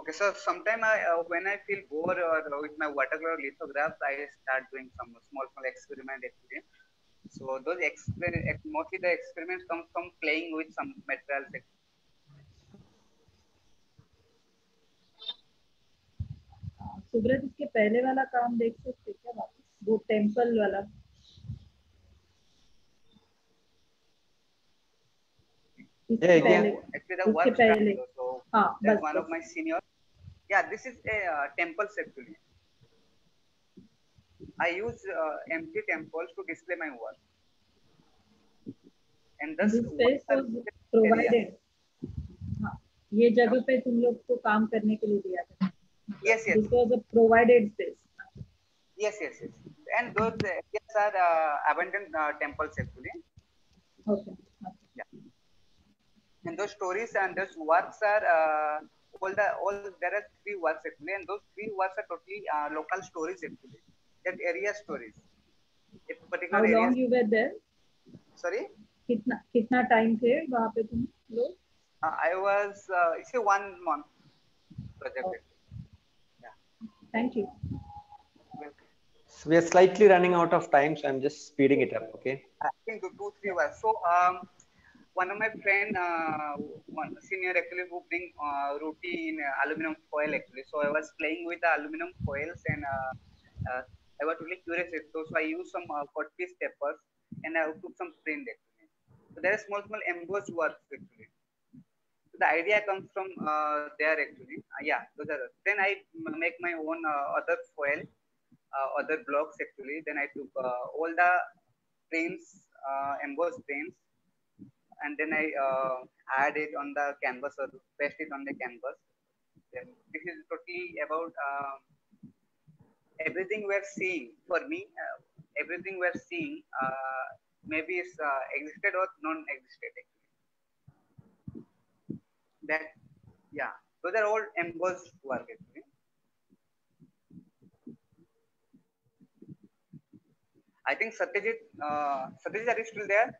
okay so sometime i uh, when i feel bored or with my watercolor lithographs i start doing some small small experiment actually so those exper- mostly the experiments come from playing with some materials Subrat इसके पहले वाला काम देख सकते क्या वापस वो temple वाला इसके Yeah, yeah. पहले actually the उसके पहले हाँ बस one of my senior yeah this is a uh, temples actually i use uh, empty temples to display my work and thus this space works are was area. Provided हाँ ये जगह पे तुम लोग को काम करने के लिए दिया था yes yes this was a provided space Yes, yes, yes. And those areas are uh, abandoned uh, temples actually. Okay And those stories and those works are uh, all the all there are three works actually, and those three works are totally uh, local stories actually. That area stories. A particular how area. Long you were there Sorry, कितना कितना time थे वहां पे तुम लोग uh, I was uh, it's a one month project. actually. Thank you So we are slightly running out of time, so I'm just speeding it up. Okay. I think two, two three works. So um, one of my friend, uh, one senior actually who bring uh, roti in aluminum foil actually. So I was playing with the aluminum foils and uh, uh, I was really curious. So, so I used some uh, cut piece papers and I took some print actually. So there are small small embossed works actually. So the idea comes from uh, there actually. Uh, yeah, those are. Then I make my own other foil, other blocks actually. Then I took all the prints, embossed prints, and then I uh, add it on the canvas or paste it on the canvas. Then this is totally about uh, everything we're seeing. For me, uh, everything we're seeing uh, maybe is existed or non-existed. That yeah, those are all embossed work. I think Satyajit, uh, Satyajit, are you still there?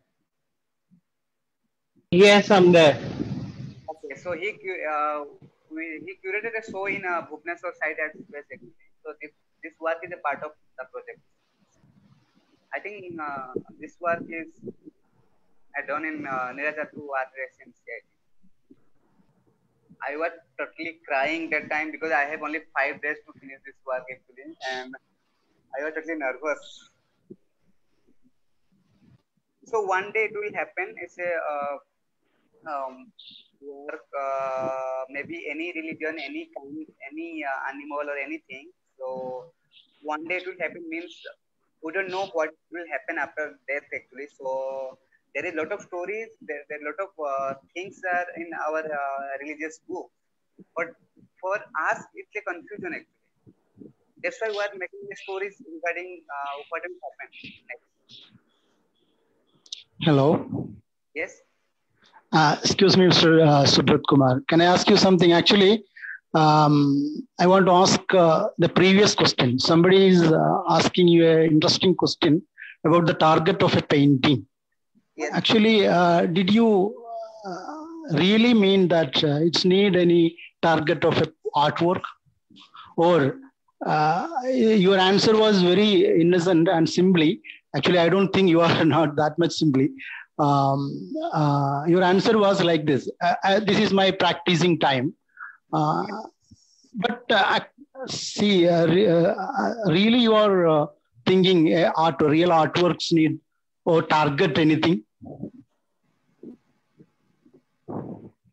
Yes, I'm there. Okay, so he uh, we, he curated a show in uh, Bhubaneswar site at. So this this work is a part of the project. I think uh, this work is uh, done in uh, Niracharthu art residency. I. I was totally crying that time because I have only five days to finish this work actually, and I was totally nervous. So one day it will happen. It's a uh, um, work, uh, maybe any religion, any kind, any uh, animal or anything. So one day it will happen means we don't know what will happen after death actually. So there is a lot of stories, there, there are a lot of uh, things are in our uh, religious book, but for us it's a confusion actually. That's why we are making the stories regarding uh, what will happen next. Hello. Yes. Uh, excuse me, Mr. Uh, Subrat Kumar. Can I ask you something? Actually, um, I want to ask uh, the previous question. Somebody is uh, asking you an interesting question about the target of a painting. Yes. Actually, uh, did you uh, really mean that uh, it's need any target of a artwork, or uh, your answer was very innocent and simply? Actually, I don't think you are not that much simply. Um, uh, your answer was like this: uh, uh, "This is my practicing time." Uh, but uh, see, uh, re- really, you are thinking art, real artworks need or target anything.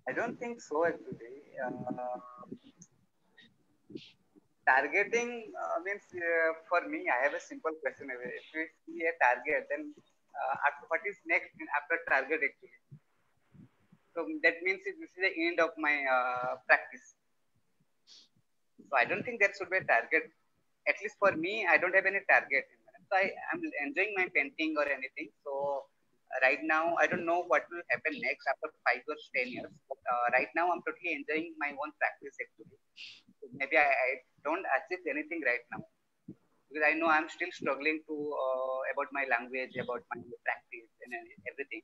I don't think so actually. Targeting means for me, I have a simple question. If we see a target, then uh, after, what is next in- after target actually? So that means this is the end of my uh, practice. So I don't think that should be a target. At least for me, I don't have any target. So I am enjoying my painting or anything. So right now, I don't know what will happen next after five or ten years. But uh, right now, I'm totally enjoying my own practice actually. So maybe I, I don't achieve anything right now because I know I'm still struggling to uh, about my language, about my practice, and everything.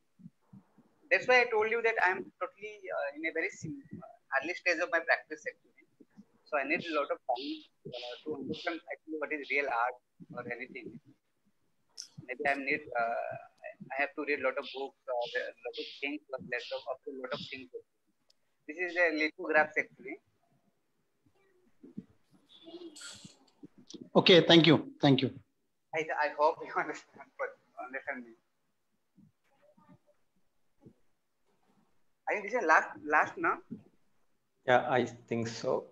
That's why I told you that I'm totally uh, in a very early stage of my practice actually. So I need a lot of time uh, to understand actually what is real art or anything. Maybe I need uh, I have to read a lot of books, uh, a lot of things, a lot of, up to a lot of things. This is a lithographs actually. Okay, thank you, thank you. I, I hope you understand, but understand me. I think this is last last now. Yeah, I think so.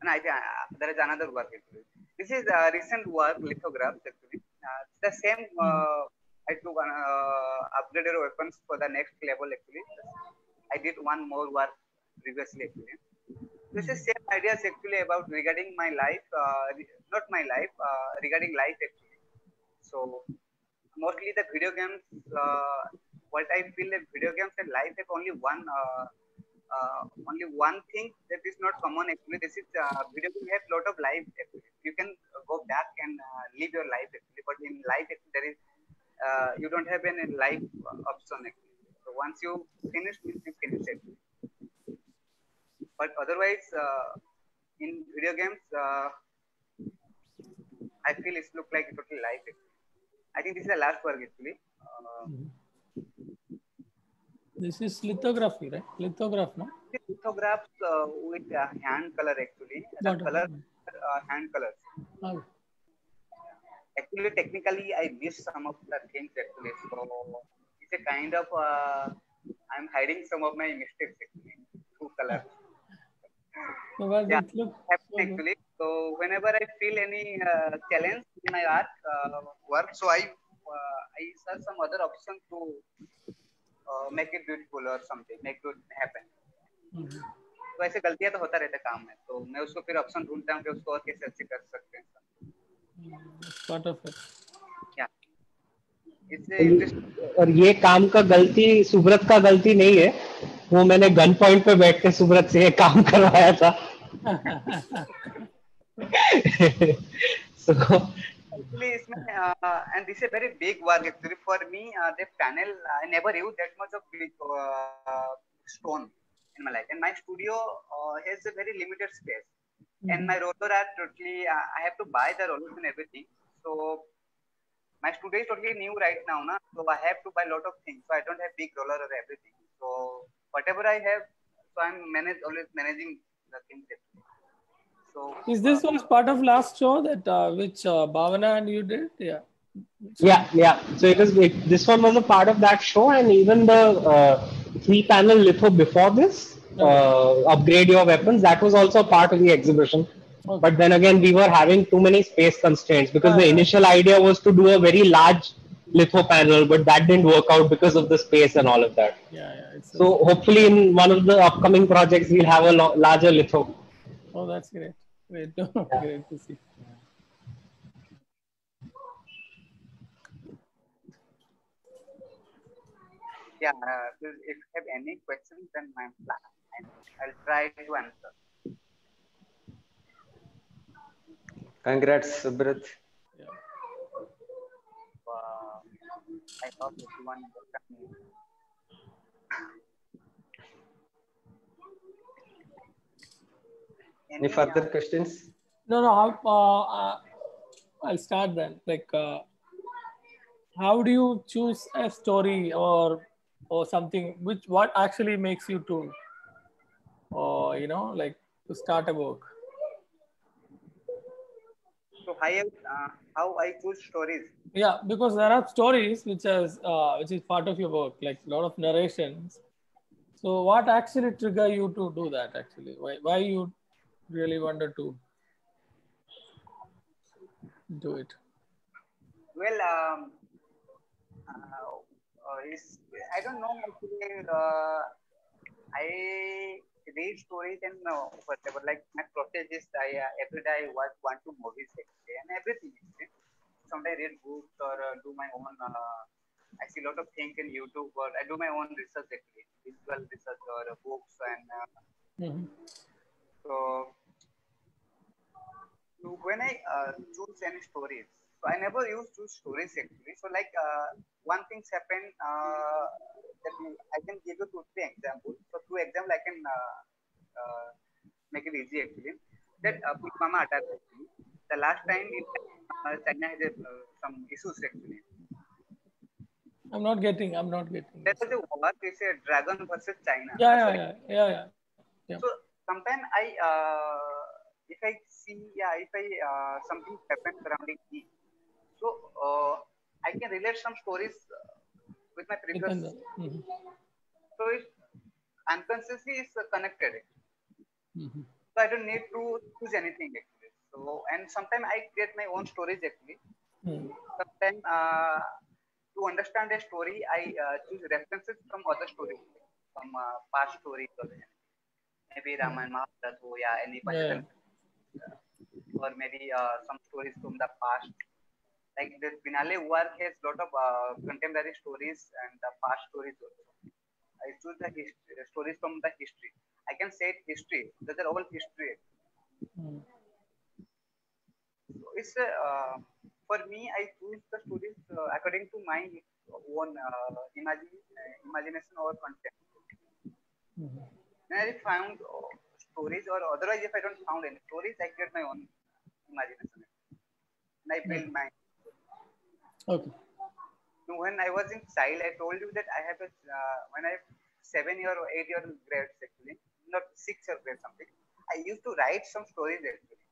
And I think uh, there is another work actually. This is a recent work, lithographs actually. Uh, it's the same. Uh, I took an uh, upgraded weapons for the next level actually. I did one more work previously actually. This is same ideas actually about regarding my life, uh, not my life, uh, regarding life actually. So mostly the video games. Uh, what I feel that video games and life have only one. Uh, uh, only one thing that is not common actually. This is uh, video game have lot of life. Actually. You can go back and uh, live your life actually, but in life actually, there is uh, you don't have any life option actually. So once you finish, you finish it. But otherwise, uh, in video games, uh, I feel it's look like a total life. I think this is the last work actually. Uh, This is lithography, right? Lithograph, no? lithographs uh, with uh, hand color actually. The Got color uh, hand colors. Oh, Actually, technically, I missed some of the things actually. So it's a kind of uh, I'm hiding some of my mistakes actually through color. Yeah. it so whenever I feel any uh, challenge in my art uh, work, so I uh, I search some other option to uh, make it beautiful or something, make it happen. Mhm. तो ऐसे गलतियाँ तो होता रहता काम में तो मैं उसको फिर ऑप्शन ढूंढता हूँ कि उसको और कैसे अच्छे कर सकते हैं of it. क्या इससे और ये काम का गलती सुब्रत का गलती नहीं है वो मैंने गन पॉइंट पे बैठ के सुब्रत से ये काम करवाया था so actually इसमें uh, and this is a very big work actually for me uh, the panel I never used that much of big uh, stone in my life. And my studio uh, has a very limited space. Mm-hmm. And my roller are totally, uh, I have to buy the rollers and everything. So my studio is totally new right now. Na? So I have to buy a lot of things. So I don't have big roller or everything. So whatever I have, so I'm manage always managing the things. So Is this was part of last show that uh, which uh, Bhavana and you did? Yeah. Yeah, yeah. So it is. It, this one was a part of that show, and even the uh, three-panel litho before this, uh, upgrade your weapons, that was also part of the exhibition. Okay. But then again, we were having too many space constraints because the Ah. initial idea was to do a very large litho panel, but that didn't work out because of the space and all of that. Yeah, yeah. It's So hopefully, in one of the upcoming projects, we'll have a lo- larger litho. oh, that's great. Great, to, great to see. yeah, uh, so if you have any questions, then I'm and I'll try to answer. Congrats, Subrat. Uh, I hope everyone will come. Any further questions? No, no. How, uh, uh, I'll start then. Like, uh, how do you choose a story or or something? Which what actually makes you to, or you know, like to start a book? So how, uh, how I choose stories. Yeah, because there are stories which is uh, which is part of your work, like a lot of narrations. So, what actually trigger you to do that? Actually, why why you really wanted to do it? Well, um, uh, uh, I don't know actually. Uh, I read stories and uh, whatever. Like my process is I uh, every day I watch one two movies actually, and everything. Actually. Sometimes I read books or uh, do my own. Uh, I see a lot of things in YouTube or I do my own research actually, visual research or uh, books and. Uh, Mhm. so, so when I uh, choose any stories, so I never used to stories actually. So like uh, one thing's happened that I can give you two three examples. So two example I can uh, uh, make it easy actually. That uh, Pulwama attack actually. The last time it, uh, China had uh, some issues actually. I'm not getting. I'm not getting. There was a war. It's a dragon versus China. Yeah, yeah, yeah, yeah, yeah. yeah. So sometimes I, uh, if I see, yeah, if I uh, something happens surrounding me, so uh, I can relate some stories uh, with my previous. can, mhm, So it unconsciously is uh, connected. mhm. So I don't need to choose anything actually. So and sometimes I create my own stories actually. Hmm. Sometimes uh, to understand a story, I uh, choose references from other stories, from uh, past stories or maybe Ramayana, Mahabharata, or yeah, any Yeah. or maybe uh, some stories from the past. Like the Biennale work has a lot of uh, contemporary stories and the past stories also. I choose the history, stories from the history. I can say it history. Those are all history. Hmm. So it's uh, for me. I choose the stories uh, according to my own uh, imagine, uh, imagination or content. Mhm. Then I found uh, stories, or otherwise, if I don't found any stories, I create my own imagination and I build my. Okay. So when I was in child, I told you that I have a uh, when I seven year or eight year grades actually, not six year grade something. I used to write some stories actually.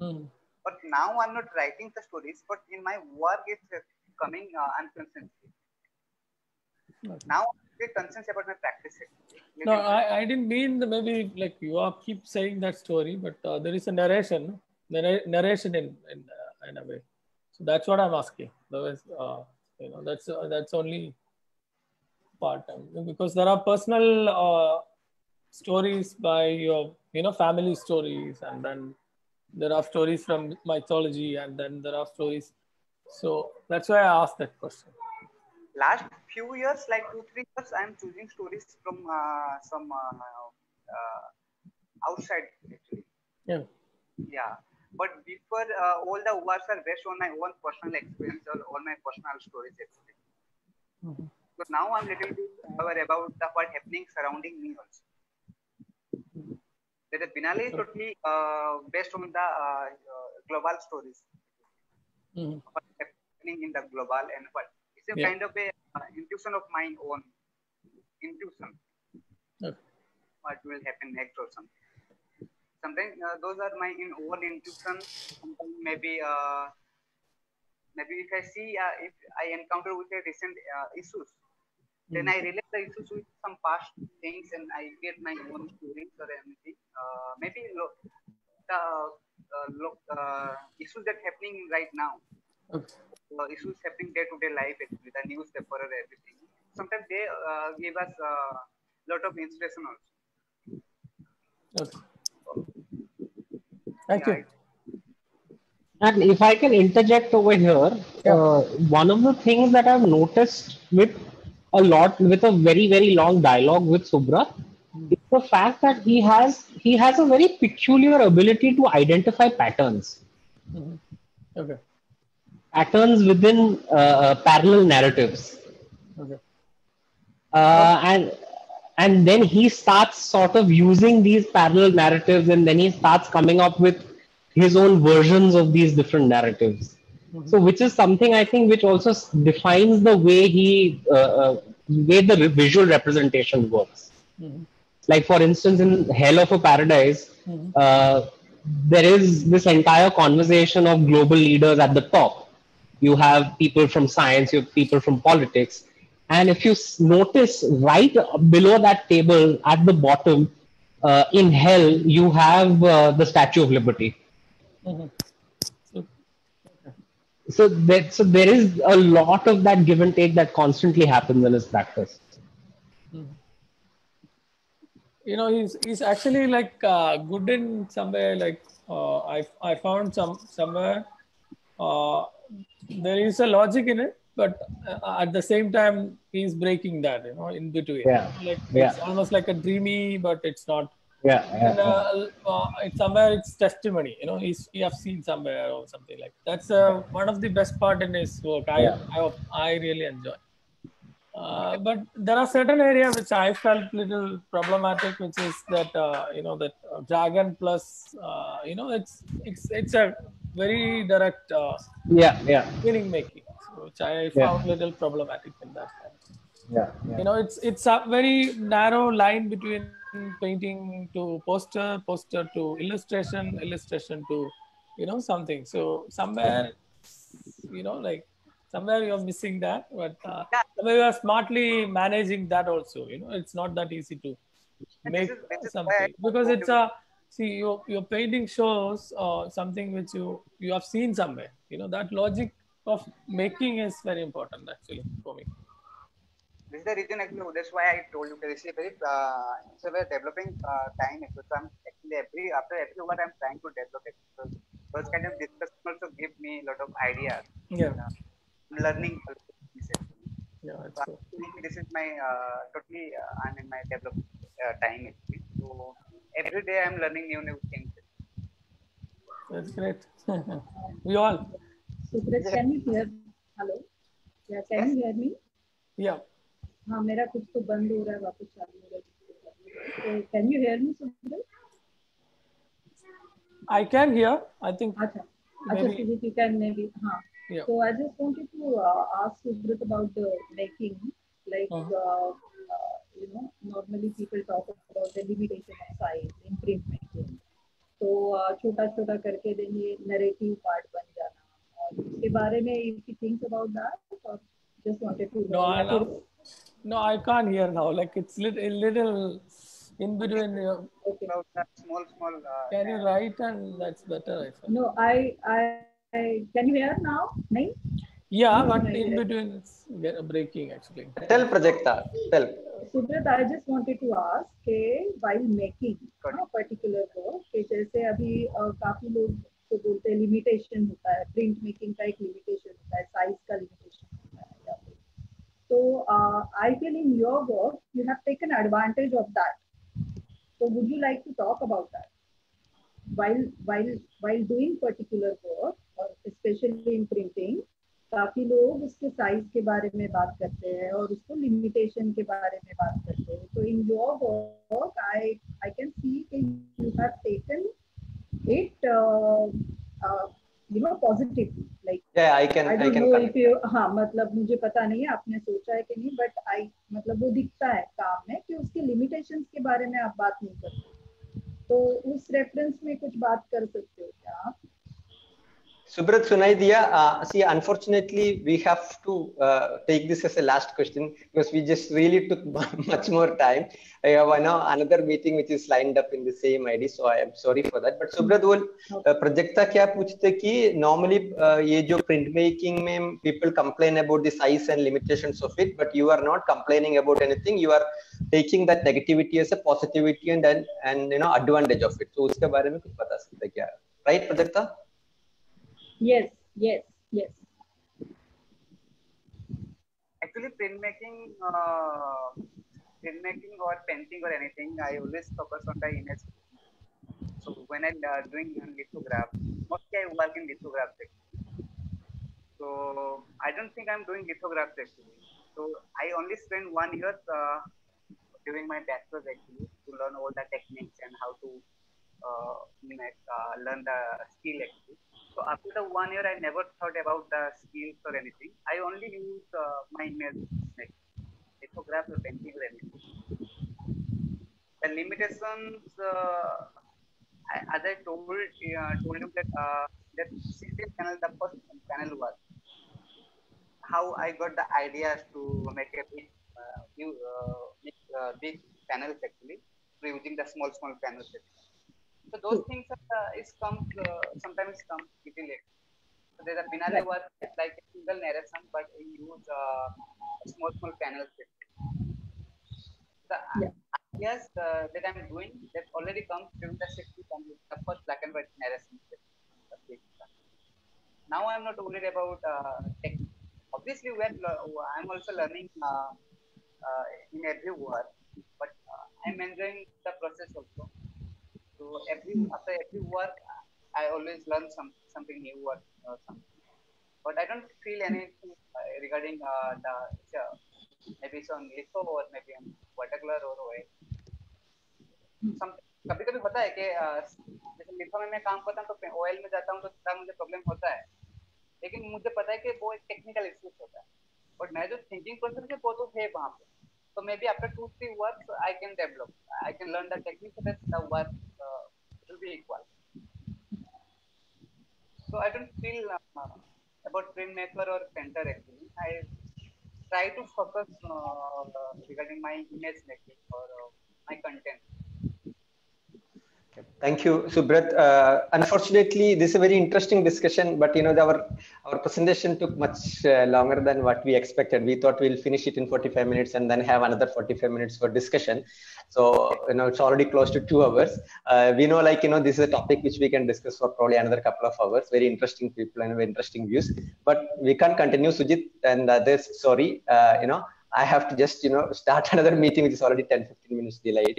Hmm. but now I'm not writing the stories, but in my work it's uh, coming uh, unconsciously. Okay. Now I'm very conscious about my practice. No, I, I didn't mean the, maybe like you are keep saying that story, but uh, there is a narration, narra- narration in in, uh, in a way. So that's what I'm asking. Otherwise, uh, you know, that's uh, that's only part time because there are personal uh, stories by your you know family stories, and then there are stories from mythology, and then there are stories. So that's why I asked that question. Last few years, like two three years, I'm choosing stories from uh, some uh, uh, outside actually. Yeah. Yeah, but before uh, all the works are based on my own personal experience or all my personal stories actually. Mhm. So now I'm little bit aware about the what happening surrounding me also. That The Biennale is totally uh, based on the uh, uh, global stories. Mhm. What's happening in the global and what it's a Yeah. kind of a uh, intuition of my own intuition. Okay. What will happen next or something. Sometimes uh, those are my in own intuition. Sometimes maybe uh, maybe if I see uh, if I encounter with a recent uh, issues, then I relate the issues with some past things and I get my own feelings or anything. Uh, maybe lo- the uh, lo- uh, issues that happening right now, Okay. issues happening day to day life, actually, the newspaper or everything. Sometimes they uh, give us a lot of inspiration also. Okay. Thank Yeah, you. And if I can interject over here, uh, one of the things that I've noticed with a lot, with a very very long dialogue with Subrat, is the fact that he has he has a very peculiar ability to identify patterns, Mhm. Okay. patterns within uh, parallel narratives, Okay. uh, and and then he starts sort of using these parallel narratives, and then he starts coming up with his own versions of these different narratives. So, which is something I think which also defines the way he, uh, uh, way the visual representation works. Mhm. Like, for instance, in Hell of a Paradise, Mhm. uh, there is this entire conversation of global leaders at the top. You have people from science, you have people from politics. And if you notice right below that table at the bottom, uh, in Hell, you have uh, the Statue of Liberty Mhm. So, so so there is a lot of that give and take that constantly happens in his practice you know, he's he's actually like uh, good in somewhere. Like uh, I I found some somewhere uh, there is a logic in it, but uh, at the same time he's breaking that. You know, in between. Yeah. Like Yeah. it's almost like a dreamy, but it's not. yeah, And, uh, uh, it's somewhere it's testimony. You know, he's you have seen somewhere or something like that's uh, one of the best part in his work. I Yeah. I, I really enjoy. Uh, but there are certain areas which I felt little problematic, which is that uh, you know that dragon plus uh, you know it's it's it's a very direct uh, yeah yeah meaning making, which I Yeah. found little problematic in that. yeah, yeah. You know, it's it's a very narrow line between painting to poster, poster to illustration, illustration to you know something. So somewhere, you know, like somewhere you're missing that, but uh, Yeah. somewhere you are smartly managing that also. You know, it's not that easy to make is- something because it's a see your your painting shows uh, something which you you have seen somewhere. You know that logic of making is very important actually for me. This is the reason actually. That's why I told you. This is very uh, it's a very developing uh, time. So I'm actually every after every what I'm trying to develop. It. So those kind of discussion also give me a lot of ideas. Yeah, Uh, learning. yeah, So actually, this is my uh, totally. Uh, I'm in my development uh, time. Actually. So every day I'm learning new new things. That's great. we all. Subrat, can you hear? Hello? Yeah, can you hear me? Yeah. हाँ मेरा कुछ तो बंद हो रहा है वापस चालू हो रहा है can you hear me Subrat I can hear. I think अच्छा अच्छा maybe. You can maybe हाँ Yeah. So I just wanted to uh, ask Subrat about the making. Like, Uh-huh. uh, uh, you know, normally people talk about the limitation of size in printmaking. तो uh, छोटा छोटा करके then ये narrative part बन जाना इसके बारे में if you think about that or just wanted to No, know I या know. No, I can't hear now. Like it's lit- a little in between. uh, Okay. Small small. Uh, Can you write and that's better. I feel. No, I, I, I can you hear now? नहीं? Yeah, No, but no, in between it's breaking actually. Tell Prajakta. Tell. Subrat, I just wanted to ask कि while making a particular work कि जैसे अभी अ, काफ़ी लोग तो बोलते हैं लिमिटेशन होता है प्रिंट मेकिंग का एक लिमिटेशन होता है साइज़ का लिमिटेशन होता है, या फिर। तो I feel in your work you have taken advantage of that so would you like to talk about that? While while while doing particular work, or especially in printing, काफ़ी लोग उसके size के बारे में बात करते हैं, और उसको लिमिटेशन के बारे में बात करते हैं। तो in your work I I can see you have taken it you know positively like yeah i can I i don't can no. If you हाँ मतलब मुझे पता नहीं है आपने सोचा है कि नहीं बट आई मतलब वो दिखता है काम में कि उसके लिमिटेशंस के बारे में आप बात नहीं करते तो उस रेफरेंस में कुछ बात कर सकते हो क्या आप Subrat Sunaidia, uh, see, unfortunately, we have to uh, take this as a last question because we just really took much more time. I have uh, now another meeting which is lined up in the same ID, so I am sorry for that. But Subrat, वो uh, projecta क्या पूछते कि normally uh, ये जो print making में people complain about the size and limitations of it, but you are not complaining about anything. You are taking that negativity as a positivity and and, and you know advantage of it. So उसके बारे में कुछ बता सकते हैं क्या? Right, Prajakta? Yes yes yes Actually, printmaking, uh, printmaking or painting or anything, I always focus on the image. So when I'm uh, doing lithograph, mostly I work in lithograph. So I don't think I'm doing lithographs actually. So I only spent one year uh, during my bachelor's actually to learn all the techniques and how to uh, uh, learn the skill actually. So after the one year, I never thought about the skills or anything. I only use uh, my image like lithograph or painting or anything. The limitations, uh, I, as I told uh, told you that uh, that CCL panel, the first panel was how I got the ideas to make a big, uh, new, uh, make, uh, big panels actually, using the small small panels. Actually. So those things uh, is come uh, sometimes come little late. So there's a binary was like a single narration, but we use uh, small small panels. The ideas uh, that I'm doing that already comes during the 60 the first black and white narration. Now I'm not worried about uh, technique. Obviously, when I'm also learning uh, uh, in every word, but uh, I'm enjoying the process also. So every after every work, I always learn some something new or uh, something. But I don't feel anything uh, regarding uh, the uh, maybe it's on litho or maybe on watercolor or oil. Some कभी कभी होता है कि uh, जैसे litho में मैं काम करता हूँ तो ऑयल में जाता हूँ तो थोड़ा मुझे प्रॉब्लम होता है लेकिन मुझे पता है कि वो एक टेक्निकल इश्यूज़ होता है बट मैं जो थिंकिंग प्रोसेस है वो तो है वहाँ पे So maybe after two, three works, I can develop. I can learn the technique so that the work uh, will be equal. So I don't feel uh, about printmaker or painter actually. I try to focus uh, regarding my image making or uh, my content. Thank you, Subrat. Uh, unfortunately, this is a very interesting discussion, but you know, our our presentation took much uh, longer than what we expected. We thought we'll finish it in 45 minutes and then have another 45 minutes for discussion. So you know, it's already close to two hours. Uh, we know, like you know, this is a topic which we can discuss for probably another couple of hours. Very interesting people and very interesting views, but we can't continue, Sujit and others. Sorry, uh, you know, I have to just you know start another meeting which is already 10 15 minutes delayed.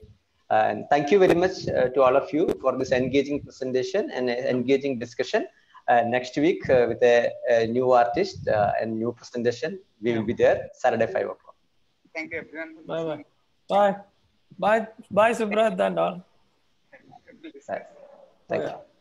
And thank you very much uh, to all of you for this engaging presentation and uh, engaging discussion. Uh, next week uh, with a, a new artist uh, and new presentation, we will be there Saturday 5 o'clock. Thank you everyone. Bye bye. Bye. Bye. Bye, Subrat and all. Thank you.